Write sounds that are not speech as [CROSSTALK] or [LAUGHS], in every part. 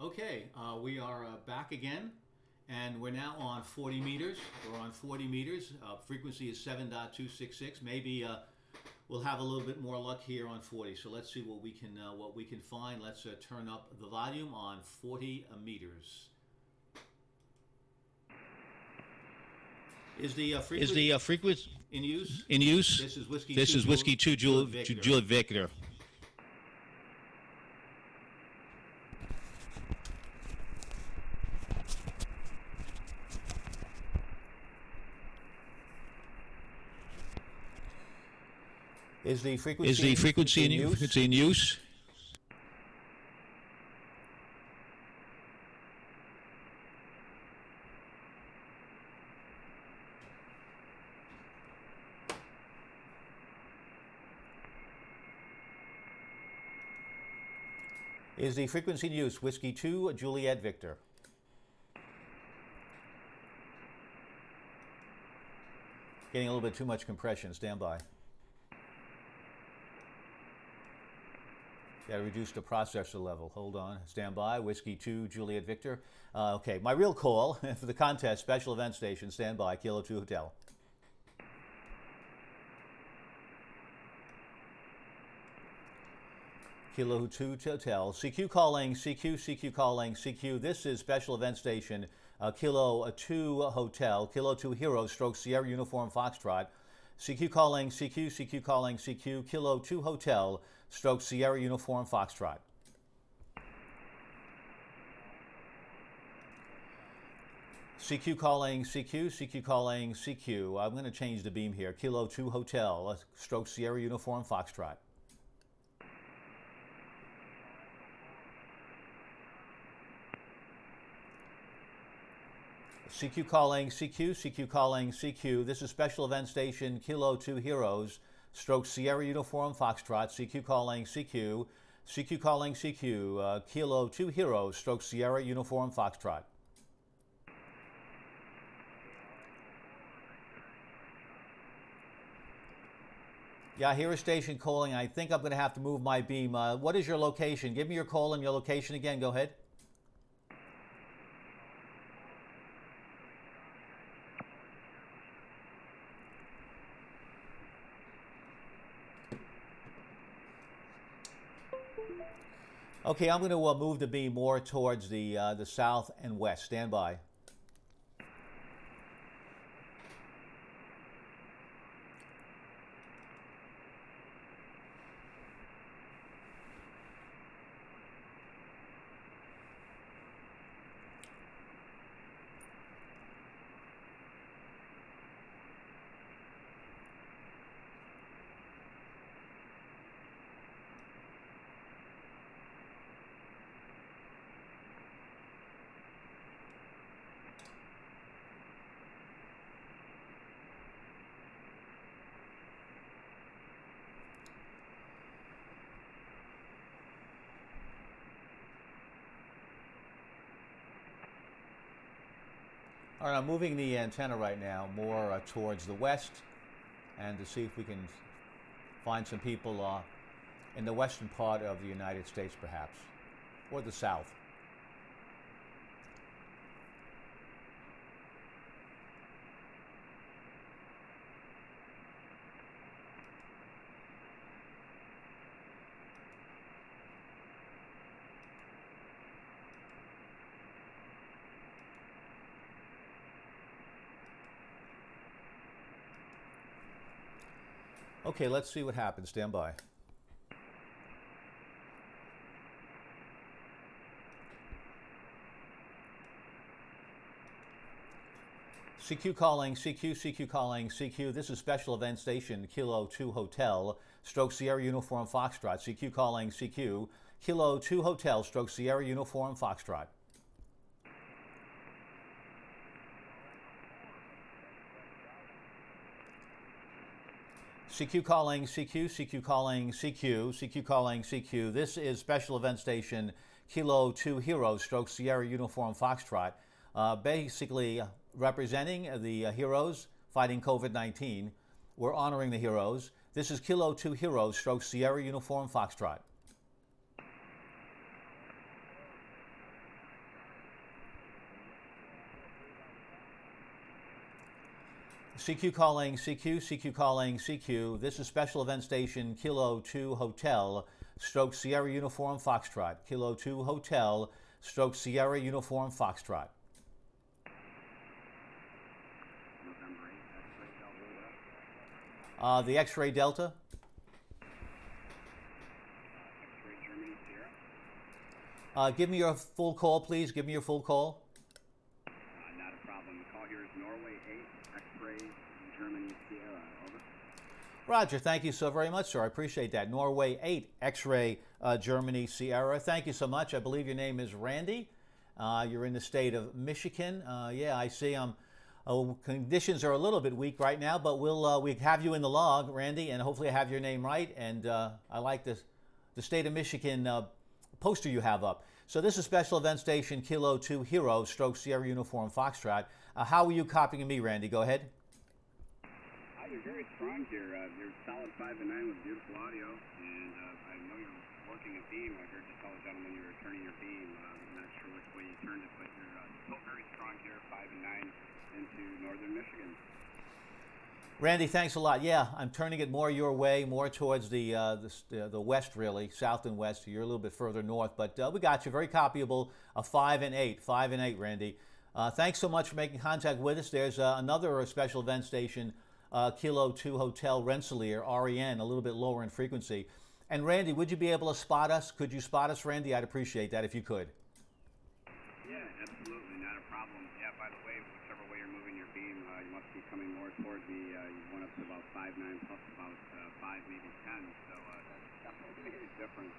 Okay, uh, we are uh, back again, and we're now on 40 meters. We're on 40 meters. Uh, frequency is 7.266. Maybe uh, we'll have a little bit more luck here on 40. So let's see what we can uh, what we can find. Let's uh, turn up the volume on 40 meters. Is the uh, Is frequency the uh, frequency in use? in use? This is whiskey. This two, is whiskey two Juliet Juliet Victor. Juliet Victor. Is the frequency Is the frequency in use? frequency in use? Is the frequency in use whiskey two Juliet Victor? Getting a little bit too much compression. Stand by. Got to reduce the processor level. Hold on. Stand by. Whiskey 2, Juliet Victor. Uh, okay, my real call [LAUGHS] for the contest, special event station. Stand by. Kilo 2 Hotel. Kilo 2 Hotel. CQ calling. CQ, CQ calling. CQ. This is special event station. Uh, Kilo 2 Hotel. Kilo 2 Hero stroke Sierra Uniform Foxtrot. CQ calling. CQ, CQ calling. CQ. Kilo 2 Hotel stroke Sierra Uniform Foxtrot. CQ calling, CQ, CQ calling, CQ. I'm going to change the beam here. Kilo 2 Hotel, stroke Sierra Uniform Foxtrot. CQ calling, CQ, CQ calling, CQ. This is Special Event Station Kilo 2 Heroes, stroke Sierra Uniform Foxtrot, CQ calling, CQ. CQ calling, CQ. Uh, Kilo 2 Hero, stroke Sierra Uniform Foxtrot. Yeah, I hear a station calling. I think I'm going to have to move my beam. Uh, what is your location? Give me your call and your location again. Go ahead. Okay, I'm going to uh, move the beam more towards the uh, the south and west. Stand by. All right, I'm moving the antenna right now more uh, towards the west and to see if we can find some people uh, in the western part of the United States, perhaps, or the south. Okay, let's see what happens. Stand by. CQ calling, CQ, CQ calling, CQ. This is Special Event Station, Kilo 2 Hotel, stroke Sierra Uniform Foxtrot. CQ calling, CQ, Kilo 2 Hotel, stroke Sierra Uniform Foxtrot. CQ calling, CQ, CQ calling, CQ, CQ calling, CQ. This is Special Event Station Kilo 2 Hero stroke Sierra Uniform Foxtrot, uh, basically representing the uh, heroes fighting COVID 19. We're honoring the heroes. This is Kilo 2 Hero stroke Sierra Uniform Foxtrot. CQ calling CQ, CQ calling CQ. This is Special Event Station Kilo 2 Hotel, stroke Sierra Uniform Foxtrot. Kilo 2 Hotel, stroke Sierra Uniform Foxtrot. November 8th, X-ray Delta. Uh, the Delta. X-ray Sierra. Uh, give me your full call, please. Give me your full call. Uh, not a problem. The call here is Norway 8, X-ray Germany Sierra. Over. Roger, thank you so very much, sir. I appreciate that. Norway 8, X ray uh, Germany Sierra. Thank you so much. I believe your name is Randy. Uh, you're in the state of Michigan. Uh, yeah, I see. Um, oh, conditions are a little bit weak right now, but we'll uh, we have you in the log, Randy, and hopefully I have your name right. And uh, I like this, the state of Michigan uh, poster you have up. So this is Special Event Station Kilo 2 Hero, Stroke Sierra Uniform Foxtrot. How are you copying me, Randy? Go ahead. You're very strong here. Uh, you're solid 5 and 9 with beautiful audio. And uh, I know you're working a beam. I heard you tell a gentleman you were turning your beam. Uh, I'm not sure which way you turned it, but you're uh, still very strong here, 5 and 9 into northern Michigan. Randy, thanks a lot. Yeah, I'm turning it more your way, more towards the uh, the, the, west, really, south and west. You're a little bit further north, but uh, we got you. Very copyable. A five and eight, five and eight, Randy. Uh, thanks so much for making contact with us. There's uh, another special event station, uh, Kilo Two Hotel Rensselaer, REN, a little bit lower in frequency. And Randy, would you be able to spot us? Could you spot us, Randy? I'd appreciate that if you could. Yeah, absolutely, not a problem. Yeah, by the way, whichever way you're moving your beam, uh, you must be coming more toward the, uh, you went up to about 5, 9, plus about uh, 5, maybe 10, so uh, that's definitely a huge difference.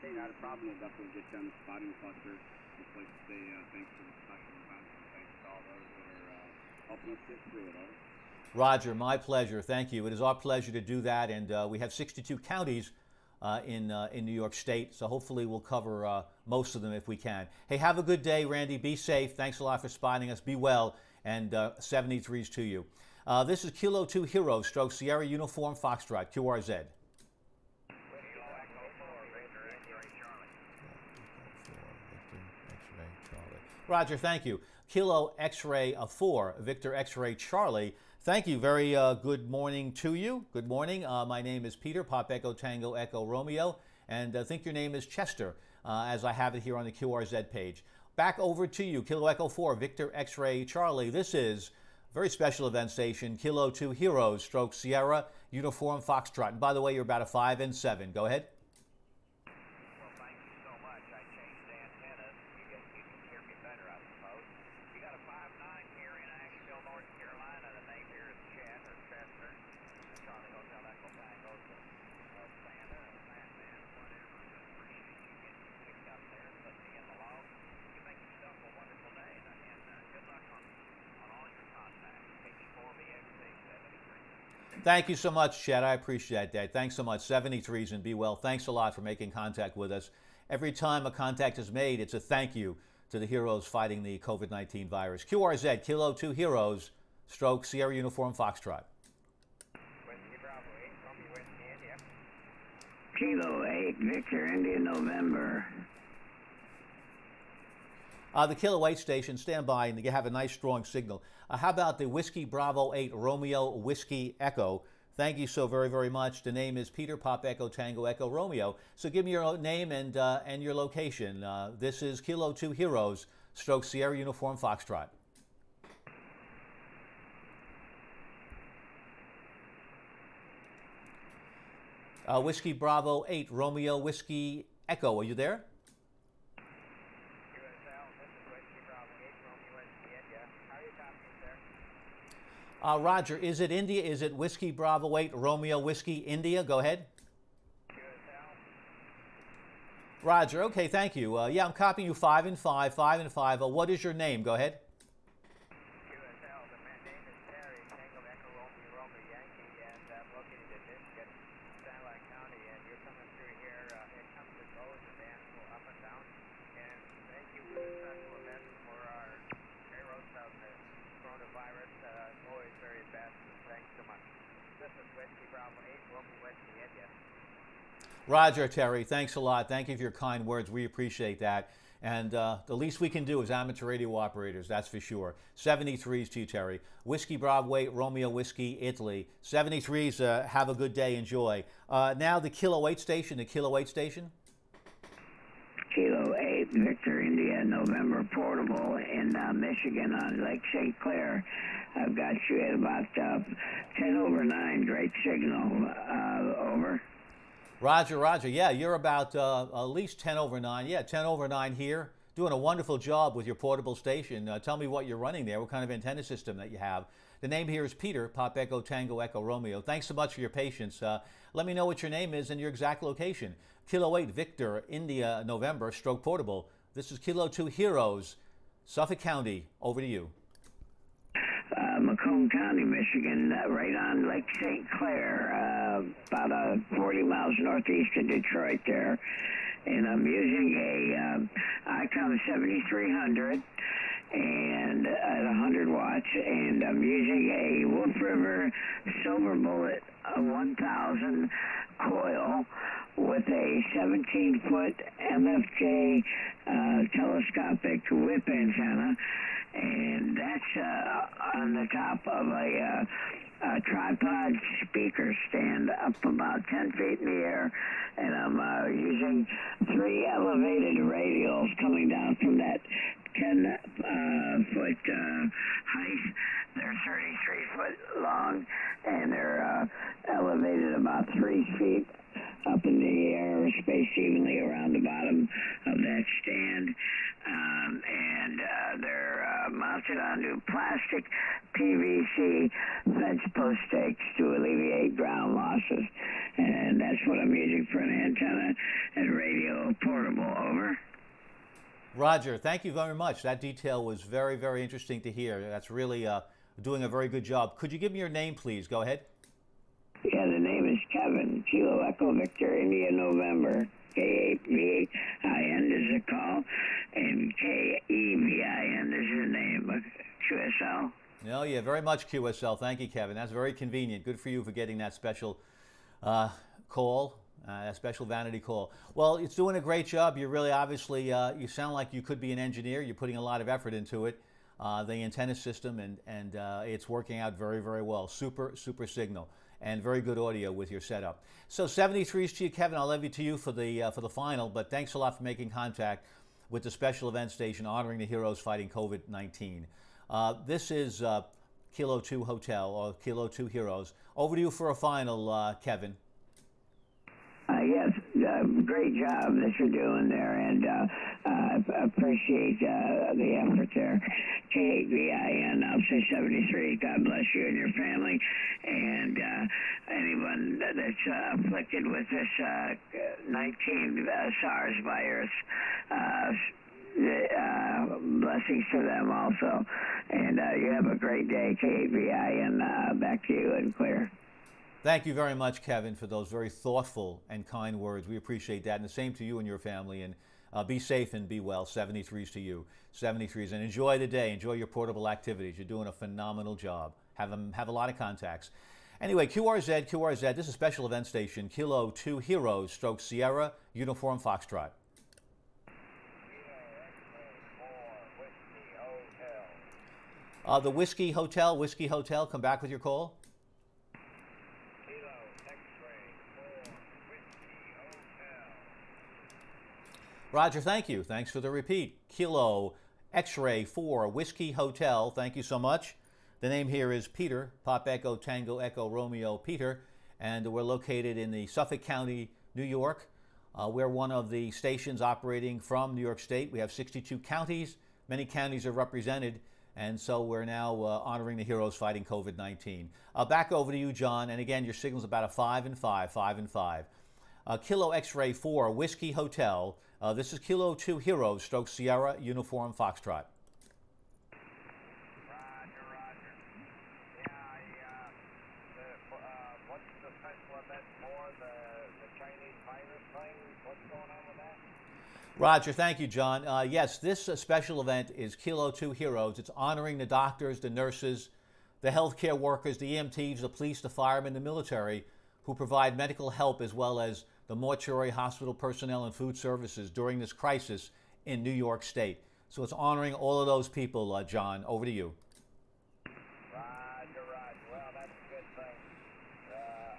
Okay, not a problem, we'll definitely get you the spotting cluster. Just like to say uh, thanks to the special events and thanks to all those that are uh, helping us get through it, over. Roger, my pleasure. Thank you. It is our pleasure to do that, and uh, we have 62 counties uh, in uh, in New York State, so hopefully we'll cover uh, most of them if we can. Hey, have a good day, Randy. Be safe. Thanks a lot for spotting us. Be well, and uh, 73s to you. Uh, this is Kilo 2 Hero, stroke Sierra Uniform Foxtrot, QRZ. Roger, thank you. Kilo X-ray uh, 4, Victor X-ray Charlie. Thank you. Very uh, good morning to you. Good morning. Uh, my name is Peter, Pop Echo Tango Echo Romeo, and I think your name is Chester, uh, as I have it here on the QRZ page. Back over to you, Kilo Echo 4, Victor X-ray Charlie. This is very special event station, Kilo 2 Heroes, stroke Sierra, Uniform Foxtrot. And by the way, you're about a 5 and 7. Go ahead. Well, thank you so much. I changed the antennas. You can, you can hear me better, I suppose. You got a 5-9 here in Asheville, North Carolina. The name here is Chet or Chester. Charlie Hotel Echo Tango. So, uh, Santa, Batman, whatever. I appreciate you getting picked up there and putting me in the log. You make yourself a wonderful day, and, and uh, good luck on, on all your contacts. KT4BXC 73. Thank you so much, Chad. I appreciate that. Thanks so much. 73s and be well. Thanks a lot for making contact with us. Every time a contact is made, it's a thank you to the heroes fighting the COVID 19 virus. QRZ, Kilo 2 Heroes, stroke Sierra Uniform Foxtrot. Whiskey Bravo 8, Romeo Whiskey India. Kilo 8, Victor India, November. Uh, the Kilo 8 station, stand by and you have a nice strong signal. Uh, how about the Whiskey Bravo 8 Romeo Whiskey Echo? Thank you so very, very much. The name is Peter Pop Echo Tango Echo Romeo. So give me your name and, uh, and your location. Uh, this is Kilo 2 Heroes, stroke Sierra Uniform Foxtrot. Uh, Whiskey Bravo 8 Romeo Whiskey Echo, are you there? USL, this is Whiskey Bravo 8, Romeo Whiskey India. How are you copying, sir? Uh, Roger, is it India? Is it Whiskey Bravo 8 Romeo Whiskey India? Go ahead. Roger, okay, thank you. Uh, yeah, I'm copying you 5 and 5, 5 and 5. Uh, what is your name? Go ahead. QSL, the man name is Terry, Tango Echo Romeo Romeo Yankee, and I'm located in Michigan, Satellite County, and you're coming through here. Uh, it comes and goes, the bands go up and down, and thank you for the special event for our heroes of the coronavirus. Uh, it's always very best, and thanks so much. This is Whiskey Bravo 8, Romeo Whiskey India. Roger, Terry, thanks a lot. Thank you for your kind words. We appreciate that. And uh, the least we can do is amateur radio operators, that's for sure. 73s to you, Terry. Whiskey Broadway, Romeo Whiskey, Italy. 73s, uh, have a good day, enjoy. Uh, now the Kilo 8 station, the Kilo 8 station. Kilo 8, Victor India, November Portable in uh, Michigan on Lake St. Clair. I've got you at about uh, 10 over 9, great signal. Uh, over. Roger, Roger. Yeah, you're about uh, at least 10 over 9. Yeah, 10 over 9 here. Doing a wonderful job with your portable station. Uh, tell me what you're running there, what kind of antenna system that you have. The name here is Peter, Pop Echo Tango Echo Romeo. Thanks so much for your patience. Uh, let me know what your name is and your exact location. Kilo 8 Victor, India, November, stroke portable. This is Kilo 2 Heroes, Suffolk County. Over to you. Uh, Macomb County, Michigan, uh, right on Lake St. Clair, about uh, 40 miles northeast of Detroit there. And I'm using a uh, Icom 7300 and at 100 watts, and I'm using a Wolf River Silver Bullet uh, 1000 coil with a 17 foot MFJ uh, telescopic whip antenna, and that's uh, on the top of a, uh, a tripod speaker stand up about 10 feet in the air, and I'm uh, using three elevated radials coming down from that 10 uh, foot uh, height. They're 33 foot long, and they're uh, elevated about three feet up in the air, spaced evenly around the bottom of that stand. Um, and uh, they're uh, mounted onto plastic PVC fence post stakes to alleviate ground losses. And that's what I'm using for an antenna and radio portable. Over. Roger, thank you very much. That detail was very, very interesting to hear. That's really uh, doing a very good job. Could you give me your name, please? Go ahead. Yeah, the name is Kevin. Kilo Echo Victor India November. K A V I N is the call, and K E V I N is the name. of QSL. No, yeah, very much QSL. Thank you, Kevin. That's very convenient. Good for you for getting that special uh, call, uh, a special vanity call. Well, it's doing a great job. You're really obviously, uh, you sound like you could be an engineer. You're putting a lot of effort into it, uh, the antenna system, and, and uh, it's working out very, very well. Super, super signal and very good audio with your setup. So 73s to you, Kevin. I'll leave it to you for the uh, for the final. But thanks a lot for making contact with the special event station honoring the heroes fighting COVID-19. Uh, this is uh, Kilo 2 Hotel or Kilo 2 Heroes. Over to you for a final, uh, Kevin. Uh, yes, great job that you're doing there, and uh, uh, appreciate uh, the effort there. I'll say 73. God bless you and your family, and uh, anyone that's uh, afflicted with this uh, 19 uh, SARS virus. Uh, uh, blessings to them also. And uh, you have a great day, K-A-V-I-N. Uh, back to you and clear. Thank you very much, Kevin, for those very thoughtful and kind words. We appreciate that. And the same to you and your family. And uh, be safe and be well. 73s to you. 73s. And enjoy the day. Enjoy your portable activities. You're doing a phenomenal job. Have, a, have a lot of contacts. Anyway, QRZ, QRZ, this is special event station. Kilo 2 Heroes, stroke Sierra, Uniform Foxtrot. Uh, the Whiskey Hotel, Whiskey Hotel, come back with your call. Roger, thank you. Thanks for the repeat. Kilo X-Ray 4 Whiskey Hotel. Thank you so much. The name here is Peter, Pop Echo Tango Echo Romeo Peter, and we're located in the Suffolk County, New York. Uh, we're one of the stations operating from New York State. We have 62 counties. Many counties are represented, and so we're now uh, honoring the heroes fighting COVID-19. Uh, back over to you, John. And again, your signal's about a five and five, five and five. Uh, Kilo X-Ray 4 Whiskey Hotel. Uh, this is Kilo 2 Heroes, stroke Sierra Uniform Foxtrot. Roger, roger. Yeah, I, the, what's the special event for? The, the Chinese virus thing? What's going on with? Roger, thank you, John. Uh, yes, this uh, special event is Kilo 2 Heroes. It's honoring the doctors, the nurses, the healthcare workers, the EMTs, the police, the firemen, the military who provide medical help as well as the mortuary, hospital personnel, and food services during this crisis in New York State. So it's honoring all of those people, uh, John. Over to you. Roger, roger. Well, that's a good thing. Uh,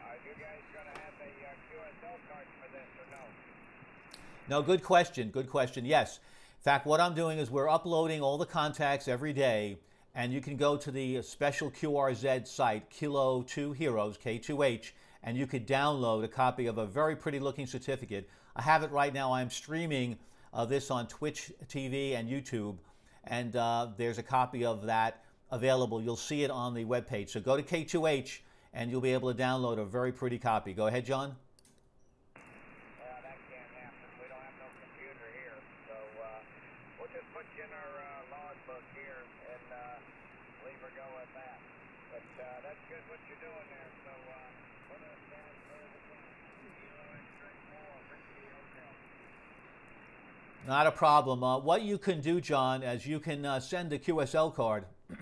are you guys going to have a uh, QSL card for this or no? No, good question. Good question. Yes. In fact, what I'm doing is we're uploading all the contacts every day, and you can go to the special QRZ site, Kilo 2 Heroes, K2H, and you could download a copy of a very pretty looking certificate. I have it right now. I'm streaming uh, this on Twitch TV and YouTube, and uh, there's a copy of that available. You'll see it on the webpage. So go to K2H, and you'll be able to download a very pretty copy. Go ahead, John. Well, that can't happen. We don't have no computer here. So uh, we'll just put you in our uh, logbook here and uh, leave her go with that. But uh, that's good what you're doing there. So uh, put us down for the Kilo X-ray 4, Whiskey Hotel. Not a problem. Uh, what you can do, John, is you can uh, send a QSL card. [CLEARS THROAT]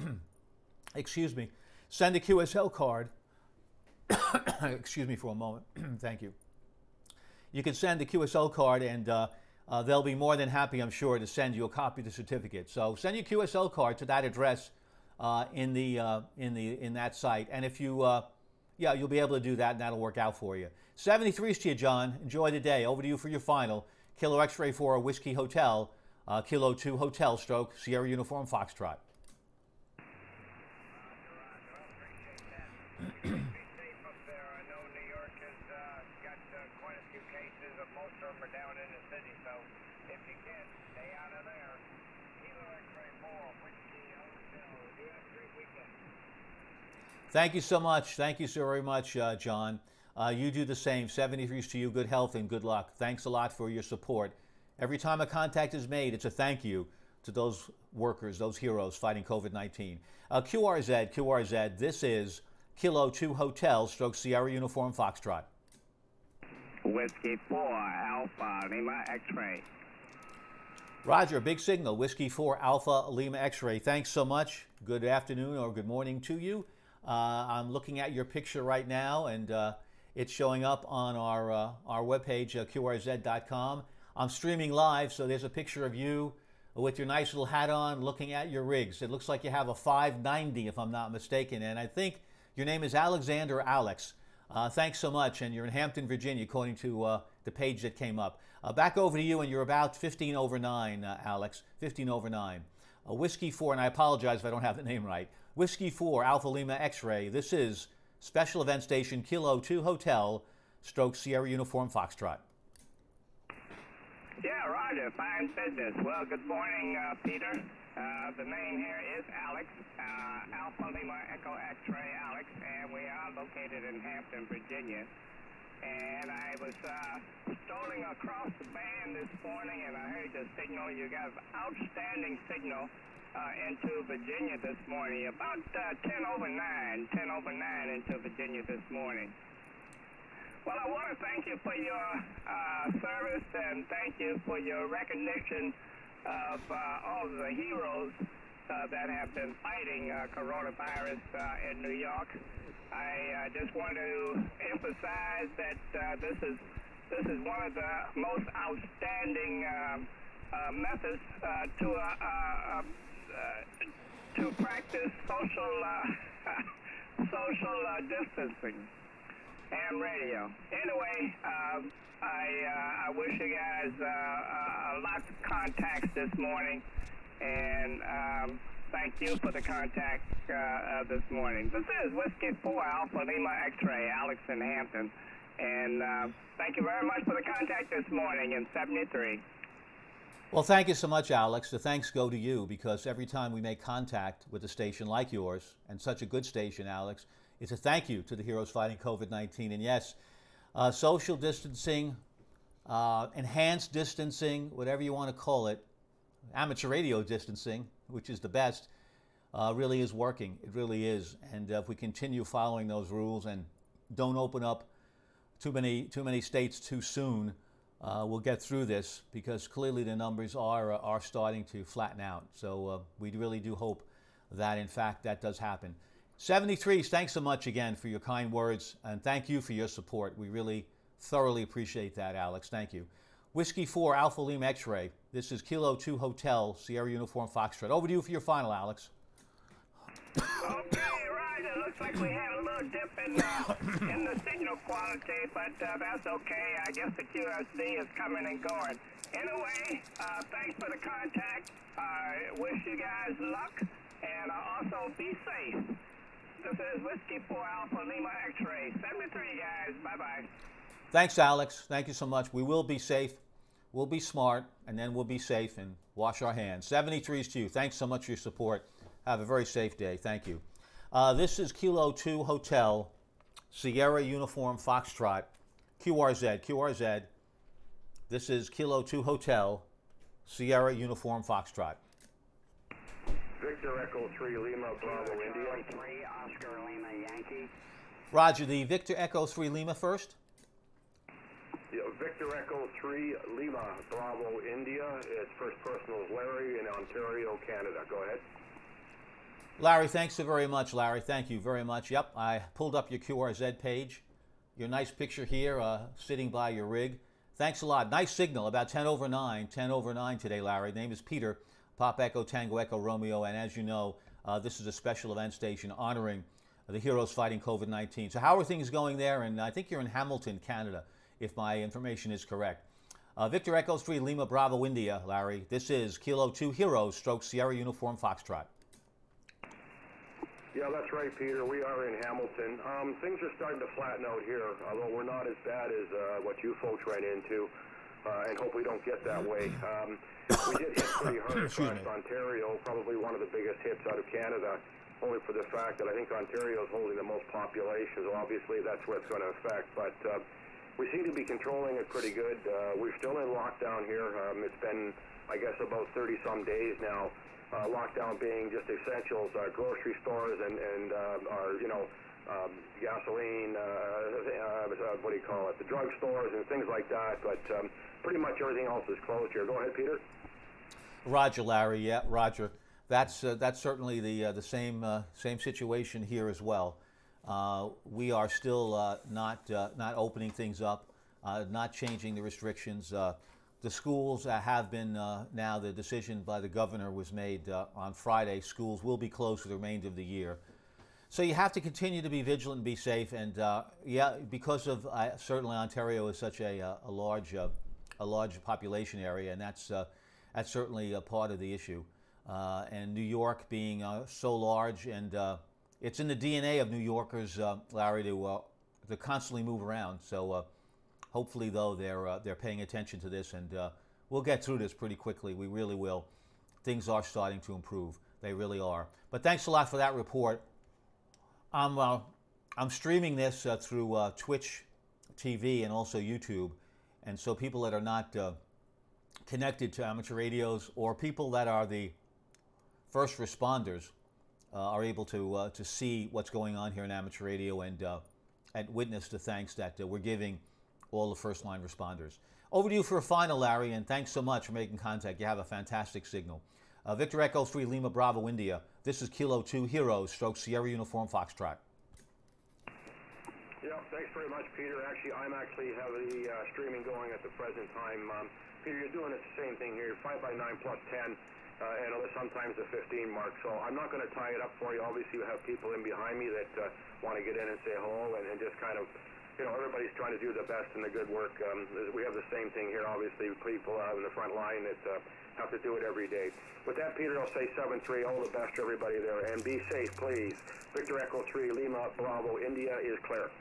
excuse me. Send a QSL card. [COUGHS] excuse me for a moment. [CLEARS THROAT] Thank you. You can send a QSL card, and uh, uh, they'll be more than happy, I'm sure, to send you a copy of the certificate. So send your QSL card to that address uh, in the uh, in the in that site, and if you yeah, you'll be able to do that, and that'll work out for you. 73s to you, John. Enjoy the day. Over to you for your final. Kilo X-ray for a Whiskey Hotel, uh, Kilo 2 Hotel Stroke, Sierra Uniform Foxtrot. 4. Thank you so much. Thank you so very much, uh, John. Uh, you do the same. 73s to you. Good health and good luck. Thanks a lot for your support. Every time a contact is made, it's a thank you to those workers, those heroes fighting COVID 19. Uh, QRZ, QRZ, this is Kilo 2 Hotel, stroke Sierra Uniform Foxtrot. Whiskey 4, Alpha, Lima X-ray. Roger, big signal. Whiskey 4 Alpha Lima X ray. Thanks so much. Good afternoon or good morning to you. Uh, I'm looking at your picture right now, and uh, it's showing up on our, uh, our webpage, uh, QRZ.com. I'm streaming live, so there's a picture of you with your nice little hat on looking at your rigs. It looks like you have a 590, if I'm not mistaken, and I think your name is Alexander Alex. Uh, thanks so much, and you're in Hampton, Virginia, according to uh, the page that came up. Uh, back over to you, and you're about 15 over 9, uh, Alex. 15 over 9. Uh, Whiskey 4, and I apologize if I don't have the name right. Whiskey 4, Alpha Lima X ray. This is Special Event Station Kilo 2 Hotel, stroke Sierra Uniform Foxtrot. Yeah, Roger. Fine business. Well, good morning, uh, Peter. Uh, the name here is Alex, uh, Alpha Lima Echo X-ray Alex, and we are located in Hampton, Virginia. And I was uh, strolling across the band this morning, and I heard the signal. You got an outstanding signal uh, into Virginia this morning, about uh, 10 over 9, 10 over 9 into Virginia this morning. Well, I want to thank you for your uh, service and thank you for your recognition of uh, all the heroes uh, that have been fighting uh, coronavirus in New York. I just want to emphasize that this is this is one of the most outstanding um, methods to uh, to practice social uh, [LAUGHS] social uh, distancing ham radio. Anyway, um, I, I wish you guys uh, lots of contacts this morning, and um, thank you for the contact this morning. This is Whiskey 4 Alpha Lima X-ray, Alex in Hampton, and uh, thank you very much for the contact this morning in 73. Well, thank you so much, Alex. The thanks go to you because every time we make contact with a station like yours, and such a good station, Alex, it's a thank you to the heroes fighting COVID 19. And yes, uh, social distancing, uh, enhanced distancing, whatever you want to call it, amateur radio distancing, which is the best, uh, really is working. It really is. And if we continue following those rules and don't open up too many, too many states too soon, uh, we'll get through this because clearly the numbers are, uh, are starting to flatten out. So uh, we really do hope that, in fact, that does happen. 73s, thanks so much again for your kind words and thank you for your support. We really thoroughly appreciate that, Alex. Thank you. Whiskey 4 Alpha Lima X ray. This is Kilo 2 Hotel Sierra Uniform Foxtrot. Over to you for your final, Alex. [COUGHS] Right. It looks like we had a little dip in, uh, [COUGHS] in the signal quality, but uh, that's okay. I guess the QRC is coming and going. Anyway, uh, thanks for the contact. I wish you guys luck, and uh, also be safe. This is Whiskey 4 Alpha Lima X-Ray. 73, guys. Bye-bye. Thanks, Alex. Thank you so much. We will be safe. We'll be smart, and then we'll be safe and wash our hands. 73 is to you. Thanks so much for your support. Have a very safe day. Thank you. Uh, this is Kilo 2 Hotel, Sierra Uniform Foxtrot, QRZ, QRZ. This is Kilo 2 Hotel, Sierra Uniform Foxtrot. Victor Echo 3 Lima Bravo India. 3 Oscar Lima Yankee. Roger, the Victor Echo 3 Lima first. Yeah, Victor Echo 3 Lima Bravo India. Its first person is Larry in Ontario, Canada. Go ahead. Larry, thanks so very much, Larry. Thank you very much. Yep, I pulled up your QRZ page. Your nice picture here, uh, sitting by your rig. Thanks a lot. Nice signal, about 10 over 9. 10 over 9 today, Larry. Name is Peter, Pop Echo Tango Echo Romeo. And as you know, uh, this is a special event station honoring the heroes fighting COVID 19. So, how are things going there? And I think you're in Hamilton, Canada, if my information is correct. Uh, Victor Echo 3 Lima Bravo India, Larry. This is Kilo 2 Heroes, stroke Sierra Uniform Foxtrot. Yeah, that's right, Peter. We are in Hamilton. Um, things are starting to flatten out here, although we're not as bad as uh, what you folks ran into, uh, and hope we don't get that way. Um, we did hit pretty [COUGHS] hard across. Ontario, probably one of the biggest hits out of Canada, only for the fact that I think Ontario is holding the most population, so obviously that's what it's going to affect. But uh, we seem to be controlling it pretty good. Uh, we're still in lockdown here. Um, it's been, I guess, about 30 some days now. Uh, lockdown being just essentials, grocery stores and and uh, our you know um, gasoline, uh, uh, uh, what do you call it, the drug stores and things like that. But um, pretty much everything else is closed here. Go ahead, Peter. Roger, Larry. Yeah, Roger. That's uh, that's certainly the uh, the same uh, same situation here as well. We are still not not opening things up, not changing the restrictions. The schools have been uh, now. The decision by the governor was made uh, on Friday. Schools will be closed for the remainder of the year. So you have to continue to be vigilant and be safe. And uh, yeah, because of uh, certainly Ontario is such a, uh, a large uh, a large population area, and that's that's certainly a part of the issue. And New York being so large, and it's in the DNA of New Yorkers, Larry, to to constantly move around. So hopefully, though, they're uh, they're paying attention to this, and uh, we'll get through this pretty quickly. We really will. Things are starting to improve. They really are. But thanks a lot for that report. I'm uh, I'm streaming this uh, through uh, Twitch TV and also YouTube, and so people that are not uh, connected to amateur radios or people that are the first responders uh, are able to uh, to see what's going on here in amateur radio and uh, and witness the thanks that we're giving all the first line responders. Over to you for a final, Larry, and thanks so much for making contact. You have a fantastic signal. Uh, Victor Echo 3 Lima Bravo India. This is Kilo 2 Heroes, stroke Sierra Uniform Foxtrot. Yeah, thanks very much, Peter. Actually, I'm actually have the uh, streaming going at the present time. Um, Peter, you're doing the same thing here. Five by nine plus ten, uh, and sometimes the 15 mark. So I'm not going to tie it up for you. Obviously, you have people in behind me that uh, want to get in and say hello, and, and just kind of, you know, everybody's trying to do the best and the good work. Um, we have the same thing here. Obviously, people out in the front line that uh, have to do it every day. With that, Peter, I'll say 7-3. All the best to everybody there, and be safe, please. Victor Echo 3 Lima Bravo India is clear.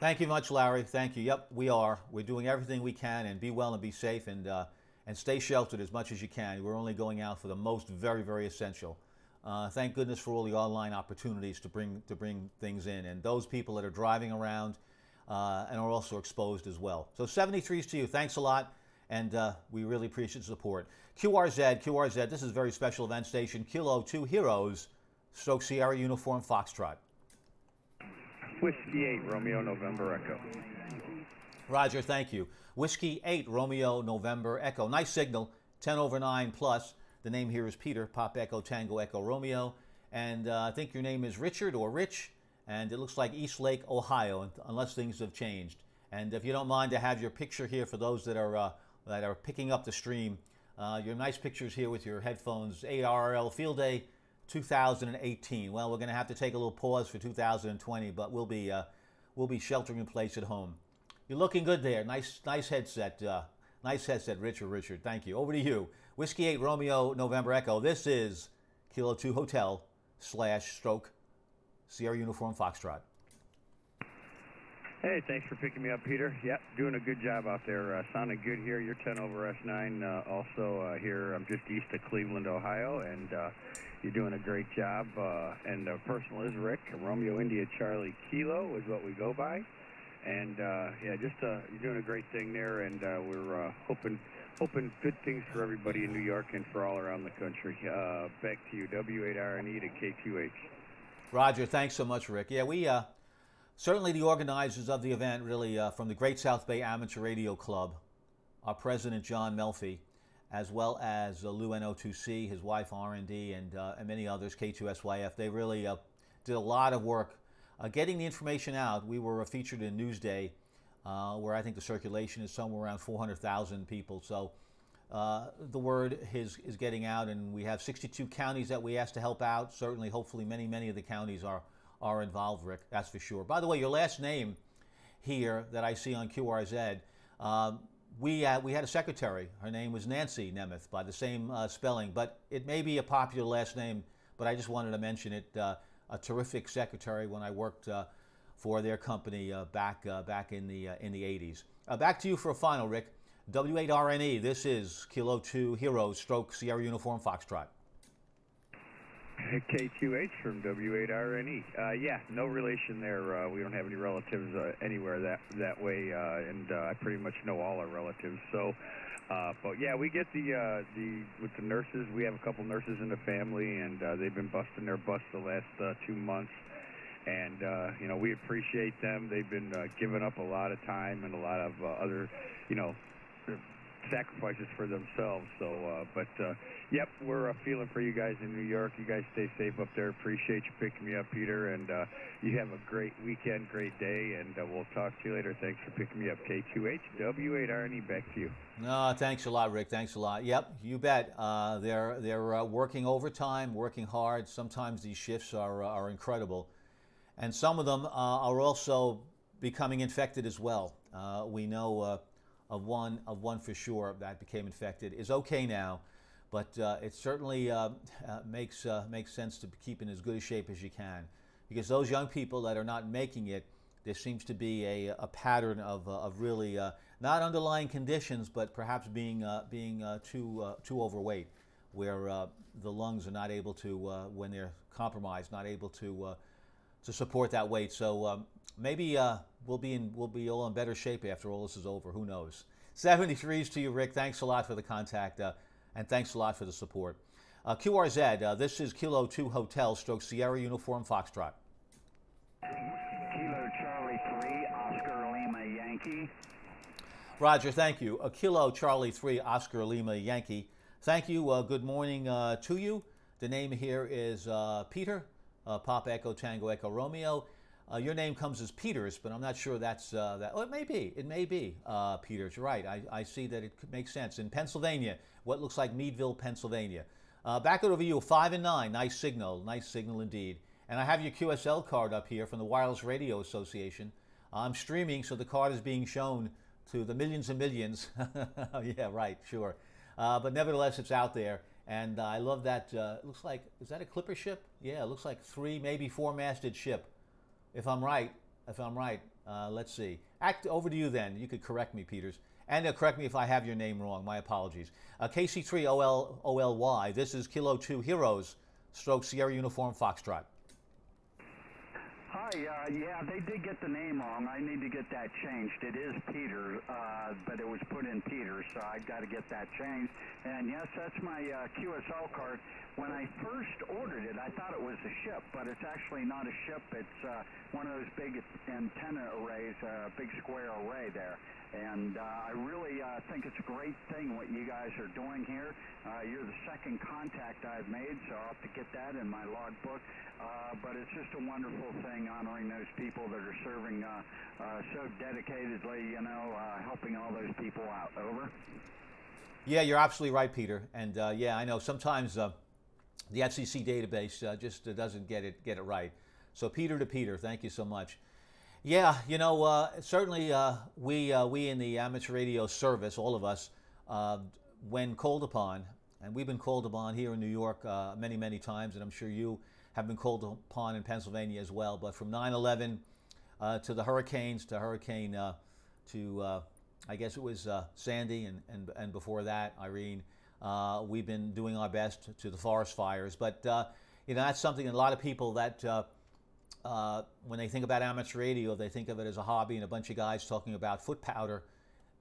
Thank you much, Larry. Thank you. Yep, we are. We're doing everything we can, and be well and be safe, and uh, and stay sheltered as much as you can. We're only going out for the most very very essential. Uh, thank goodness for all the online opportunities to bring to bring things in, and those people that are driving around uh, and are also exposed as well. So 73s to you. Thanks a lot, and uh, we really appreciate the support. QRZ, QRZ. This is a very special event station. Kilo Two Heroes, Stroke Sierra Uniform Foxtrot. Whiskey 8, Romeo, November, Echo. Roger, thank you. Whiskey 8, Romeo, November, Echo. Nice signal, 10 over 9 plus. The name here is Peter, Pop Echo, Tango Echo, Romeo. And uh, I think your name is Richard or Rich, and it looks like Eastlake, Ohio, unless things have changed. And if you don't mind to have your picture here for those that are uh, that are picking up the stream, uh, your nice pictures here with your headphones. ARRL Field Day 2018. Well, we're going to have to take a little pause for 2020, but we'll be uh, we'll be sheltering in place at home. You're looking good there. Nice nice headset. Uh, nice headset, Richard. Richard, thank you. Over to you. Whiskey 8 Romeo November Echo. This is Kilo 2 Hotel slash Stroke Sierra Uniform Foxtrot. Hey, thanks for picking me up, Peter. Yep, doing a good job out there. Uh, sounding good here. You're 10 over S9. Uh, also uh, here, I'm just east of Cleveland, Ohio, and uh, you're doing a great job. Uh, and uh, personal is Rick. Romeo India Charlie Kilo is what we go by. And uh, yeah, just you're doing a great thing there, and we're hoping hoping good things for everybody in New York and for all around the country. Uh, back to you, W8RNE to K2H. Roger, thanks so much, Rick. Yeah, we uh, certainly the organizers of the event, really uh, from the Great South Bay Amateur Radio Club, our president John Melfi, as well as uh, Lou NO2C, his wife R&D, and, uh, and many others, K2SYF. They really uh, did a lot of work uh, getting the information out. We were featured in Newsday, uh, where I think the circulation is somewhere around 400,000 people. So uh, the word is, is getting out, and we have 62 counties that we asked to help out. Certainly, hopefully, many, many of the counties are, are involved, Rick, that's for sure. By the way, your last name here that I see on QRZ, um, we, uh, we had a secretary. Her name was Nancy Nemeth by the same uh, spelling, but it may be a popular last name, but I just wanted to mention it. A terrific secretary when I worked for their company uh, back, uh, back in, the, in the 80s. back to you for a final, Rick. W8RNE, this is Kilo 2 Heroes, stroke Sierra Uniform Foxtrot. K2H from W8RNE. Uh, yeah, no relation there. Uh, we don't have any relatives uh, anywhere that that way, uh, and uh, I pretty much know all our relatives. So, uh, but yeah, we get the uh, the with the nurses. We have a couple nurses in the family, and uh, they've been busting their butts the last uh, two months. And uh, you know, we appreciate them. They've been uh, giving up a lot of time and a lot of uh, other, you know, sacrifices for themselves. So, uh, but uh, yep, we're uh, feeling for you guys in New York. You guys stay safe up there. Appreciate you picking me up, Peter, and uh, you have a great weekend, great day, and uh, we'll talk to you later. Thanks for picking me up, K2H W8RNE. Back to you. No, thanks a lot, Rick. Thanks a lot. Yep, you bet. Uh, they're they're uh, working overtime, working hard. Sometimes these shifts are uh, are incredible, and some of them uh, are also becoming infected as well. Uh, we know uh, of one of one for sure that became infected is okay now, but uh, it certainly uh, uh, makes uh, makes sense to keep in as good a shape as you can, because those young people that are not making it, there seems to be a, a pattern of, uh, of really uh, not underlying conditions, but perhaps being being too too overweight, where the lungs are not able to when they're compromised, not able to to support that weight. So um, maybe uh, we'll be in we'll be all in better shape after all this is over. Who knows? 73s to you, Rick. Thanks a lot for the contact, uh, and thanks a lot for the support. Uh, QRZ, uh, this is Kilo 2 Hotel, stroke Sierra Uniform Foxtrot. Kilo Charlie 3, Oscar Lima Yankee. Roger, thank you. A Kilo Charlie 3, Oscar Lima Yankee. Thank you. Uh, good morning uh, to you. The name here is uh, Papa Echo Tango Echo Romeo. Uh, your name comes as Peters, but I'm not sure that's uh, that. Oh, it may be. It may be uh, Peters. Right. I, I see that it makes sense. In Pennsylvania, what looks like Meadville, Pennsylvania. Uh, back over you, five and nine. Nice signal. Nice signal indeed. And I have your QSL card up here from the Wireless Radio Association. I'm streaming, so the card is being shown to the millions and millions. [LAUGHS] yeah, right. Sure. Uh, but nevertheless, it's out there. And I love that. Uh, looks like, is that a clipper ship? Yeah, it looks like three, maybe four masted ship if I'm right, if I'm right, uh, let's see. Act over to you then. You could correct me, Peters. And uh, correct me if I have your name wrong. My apologies. Uh, KC3OLY. This is Kilo 2 Heroes, stroke Sierra Uniform Foxtrot. Hi, uh, yeah, they did get the name wrong. I need to get that changed. It is Peter, uh, but it was put in Peter, so I got to get that changed. And yes, that's my uh, QSL card. when I first ordered it, I thought it was a ship, but it's actually not a ship. It's uh, one of those big antenna arrays, a uh, big square array there. And uh, I really uh, think it's a great thing what you guys are doing here. Uh, you're the second contact I've made, so I'll have to get that in my logbook. Uh, but it's just a wonderful thing honoring those people that are serving uh, uh, so dedicatedly, you know, uh, helping all those people out. Over. Yeah, you're absolutely right, Peter. And uh, yeah, I know sometimes uh, the FCC database uh, just uh, doesn't get it get it right. So Peter to Peter, thank you so much. Yeah, you know, uh, certainly uh, we we in the amateur radio service, all of us, when called upon, and we've been called upon here in New York many many times, and I'm sure you have been called upon in Pennsylvania as well. But from 9/11 to the hurricanes to Hurricane to I guess it was uh, Sandy, and, and, and before that, Irene. Uh, we've been doing our best to the forest fires, but uh, you know that's something that a lot of people that uh, uh, when they think about amateur radio, they think of it as a hobby and a bunch of guys talking about foot powder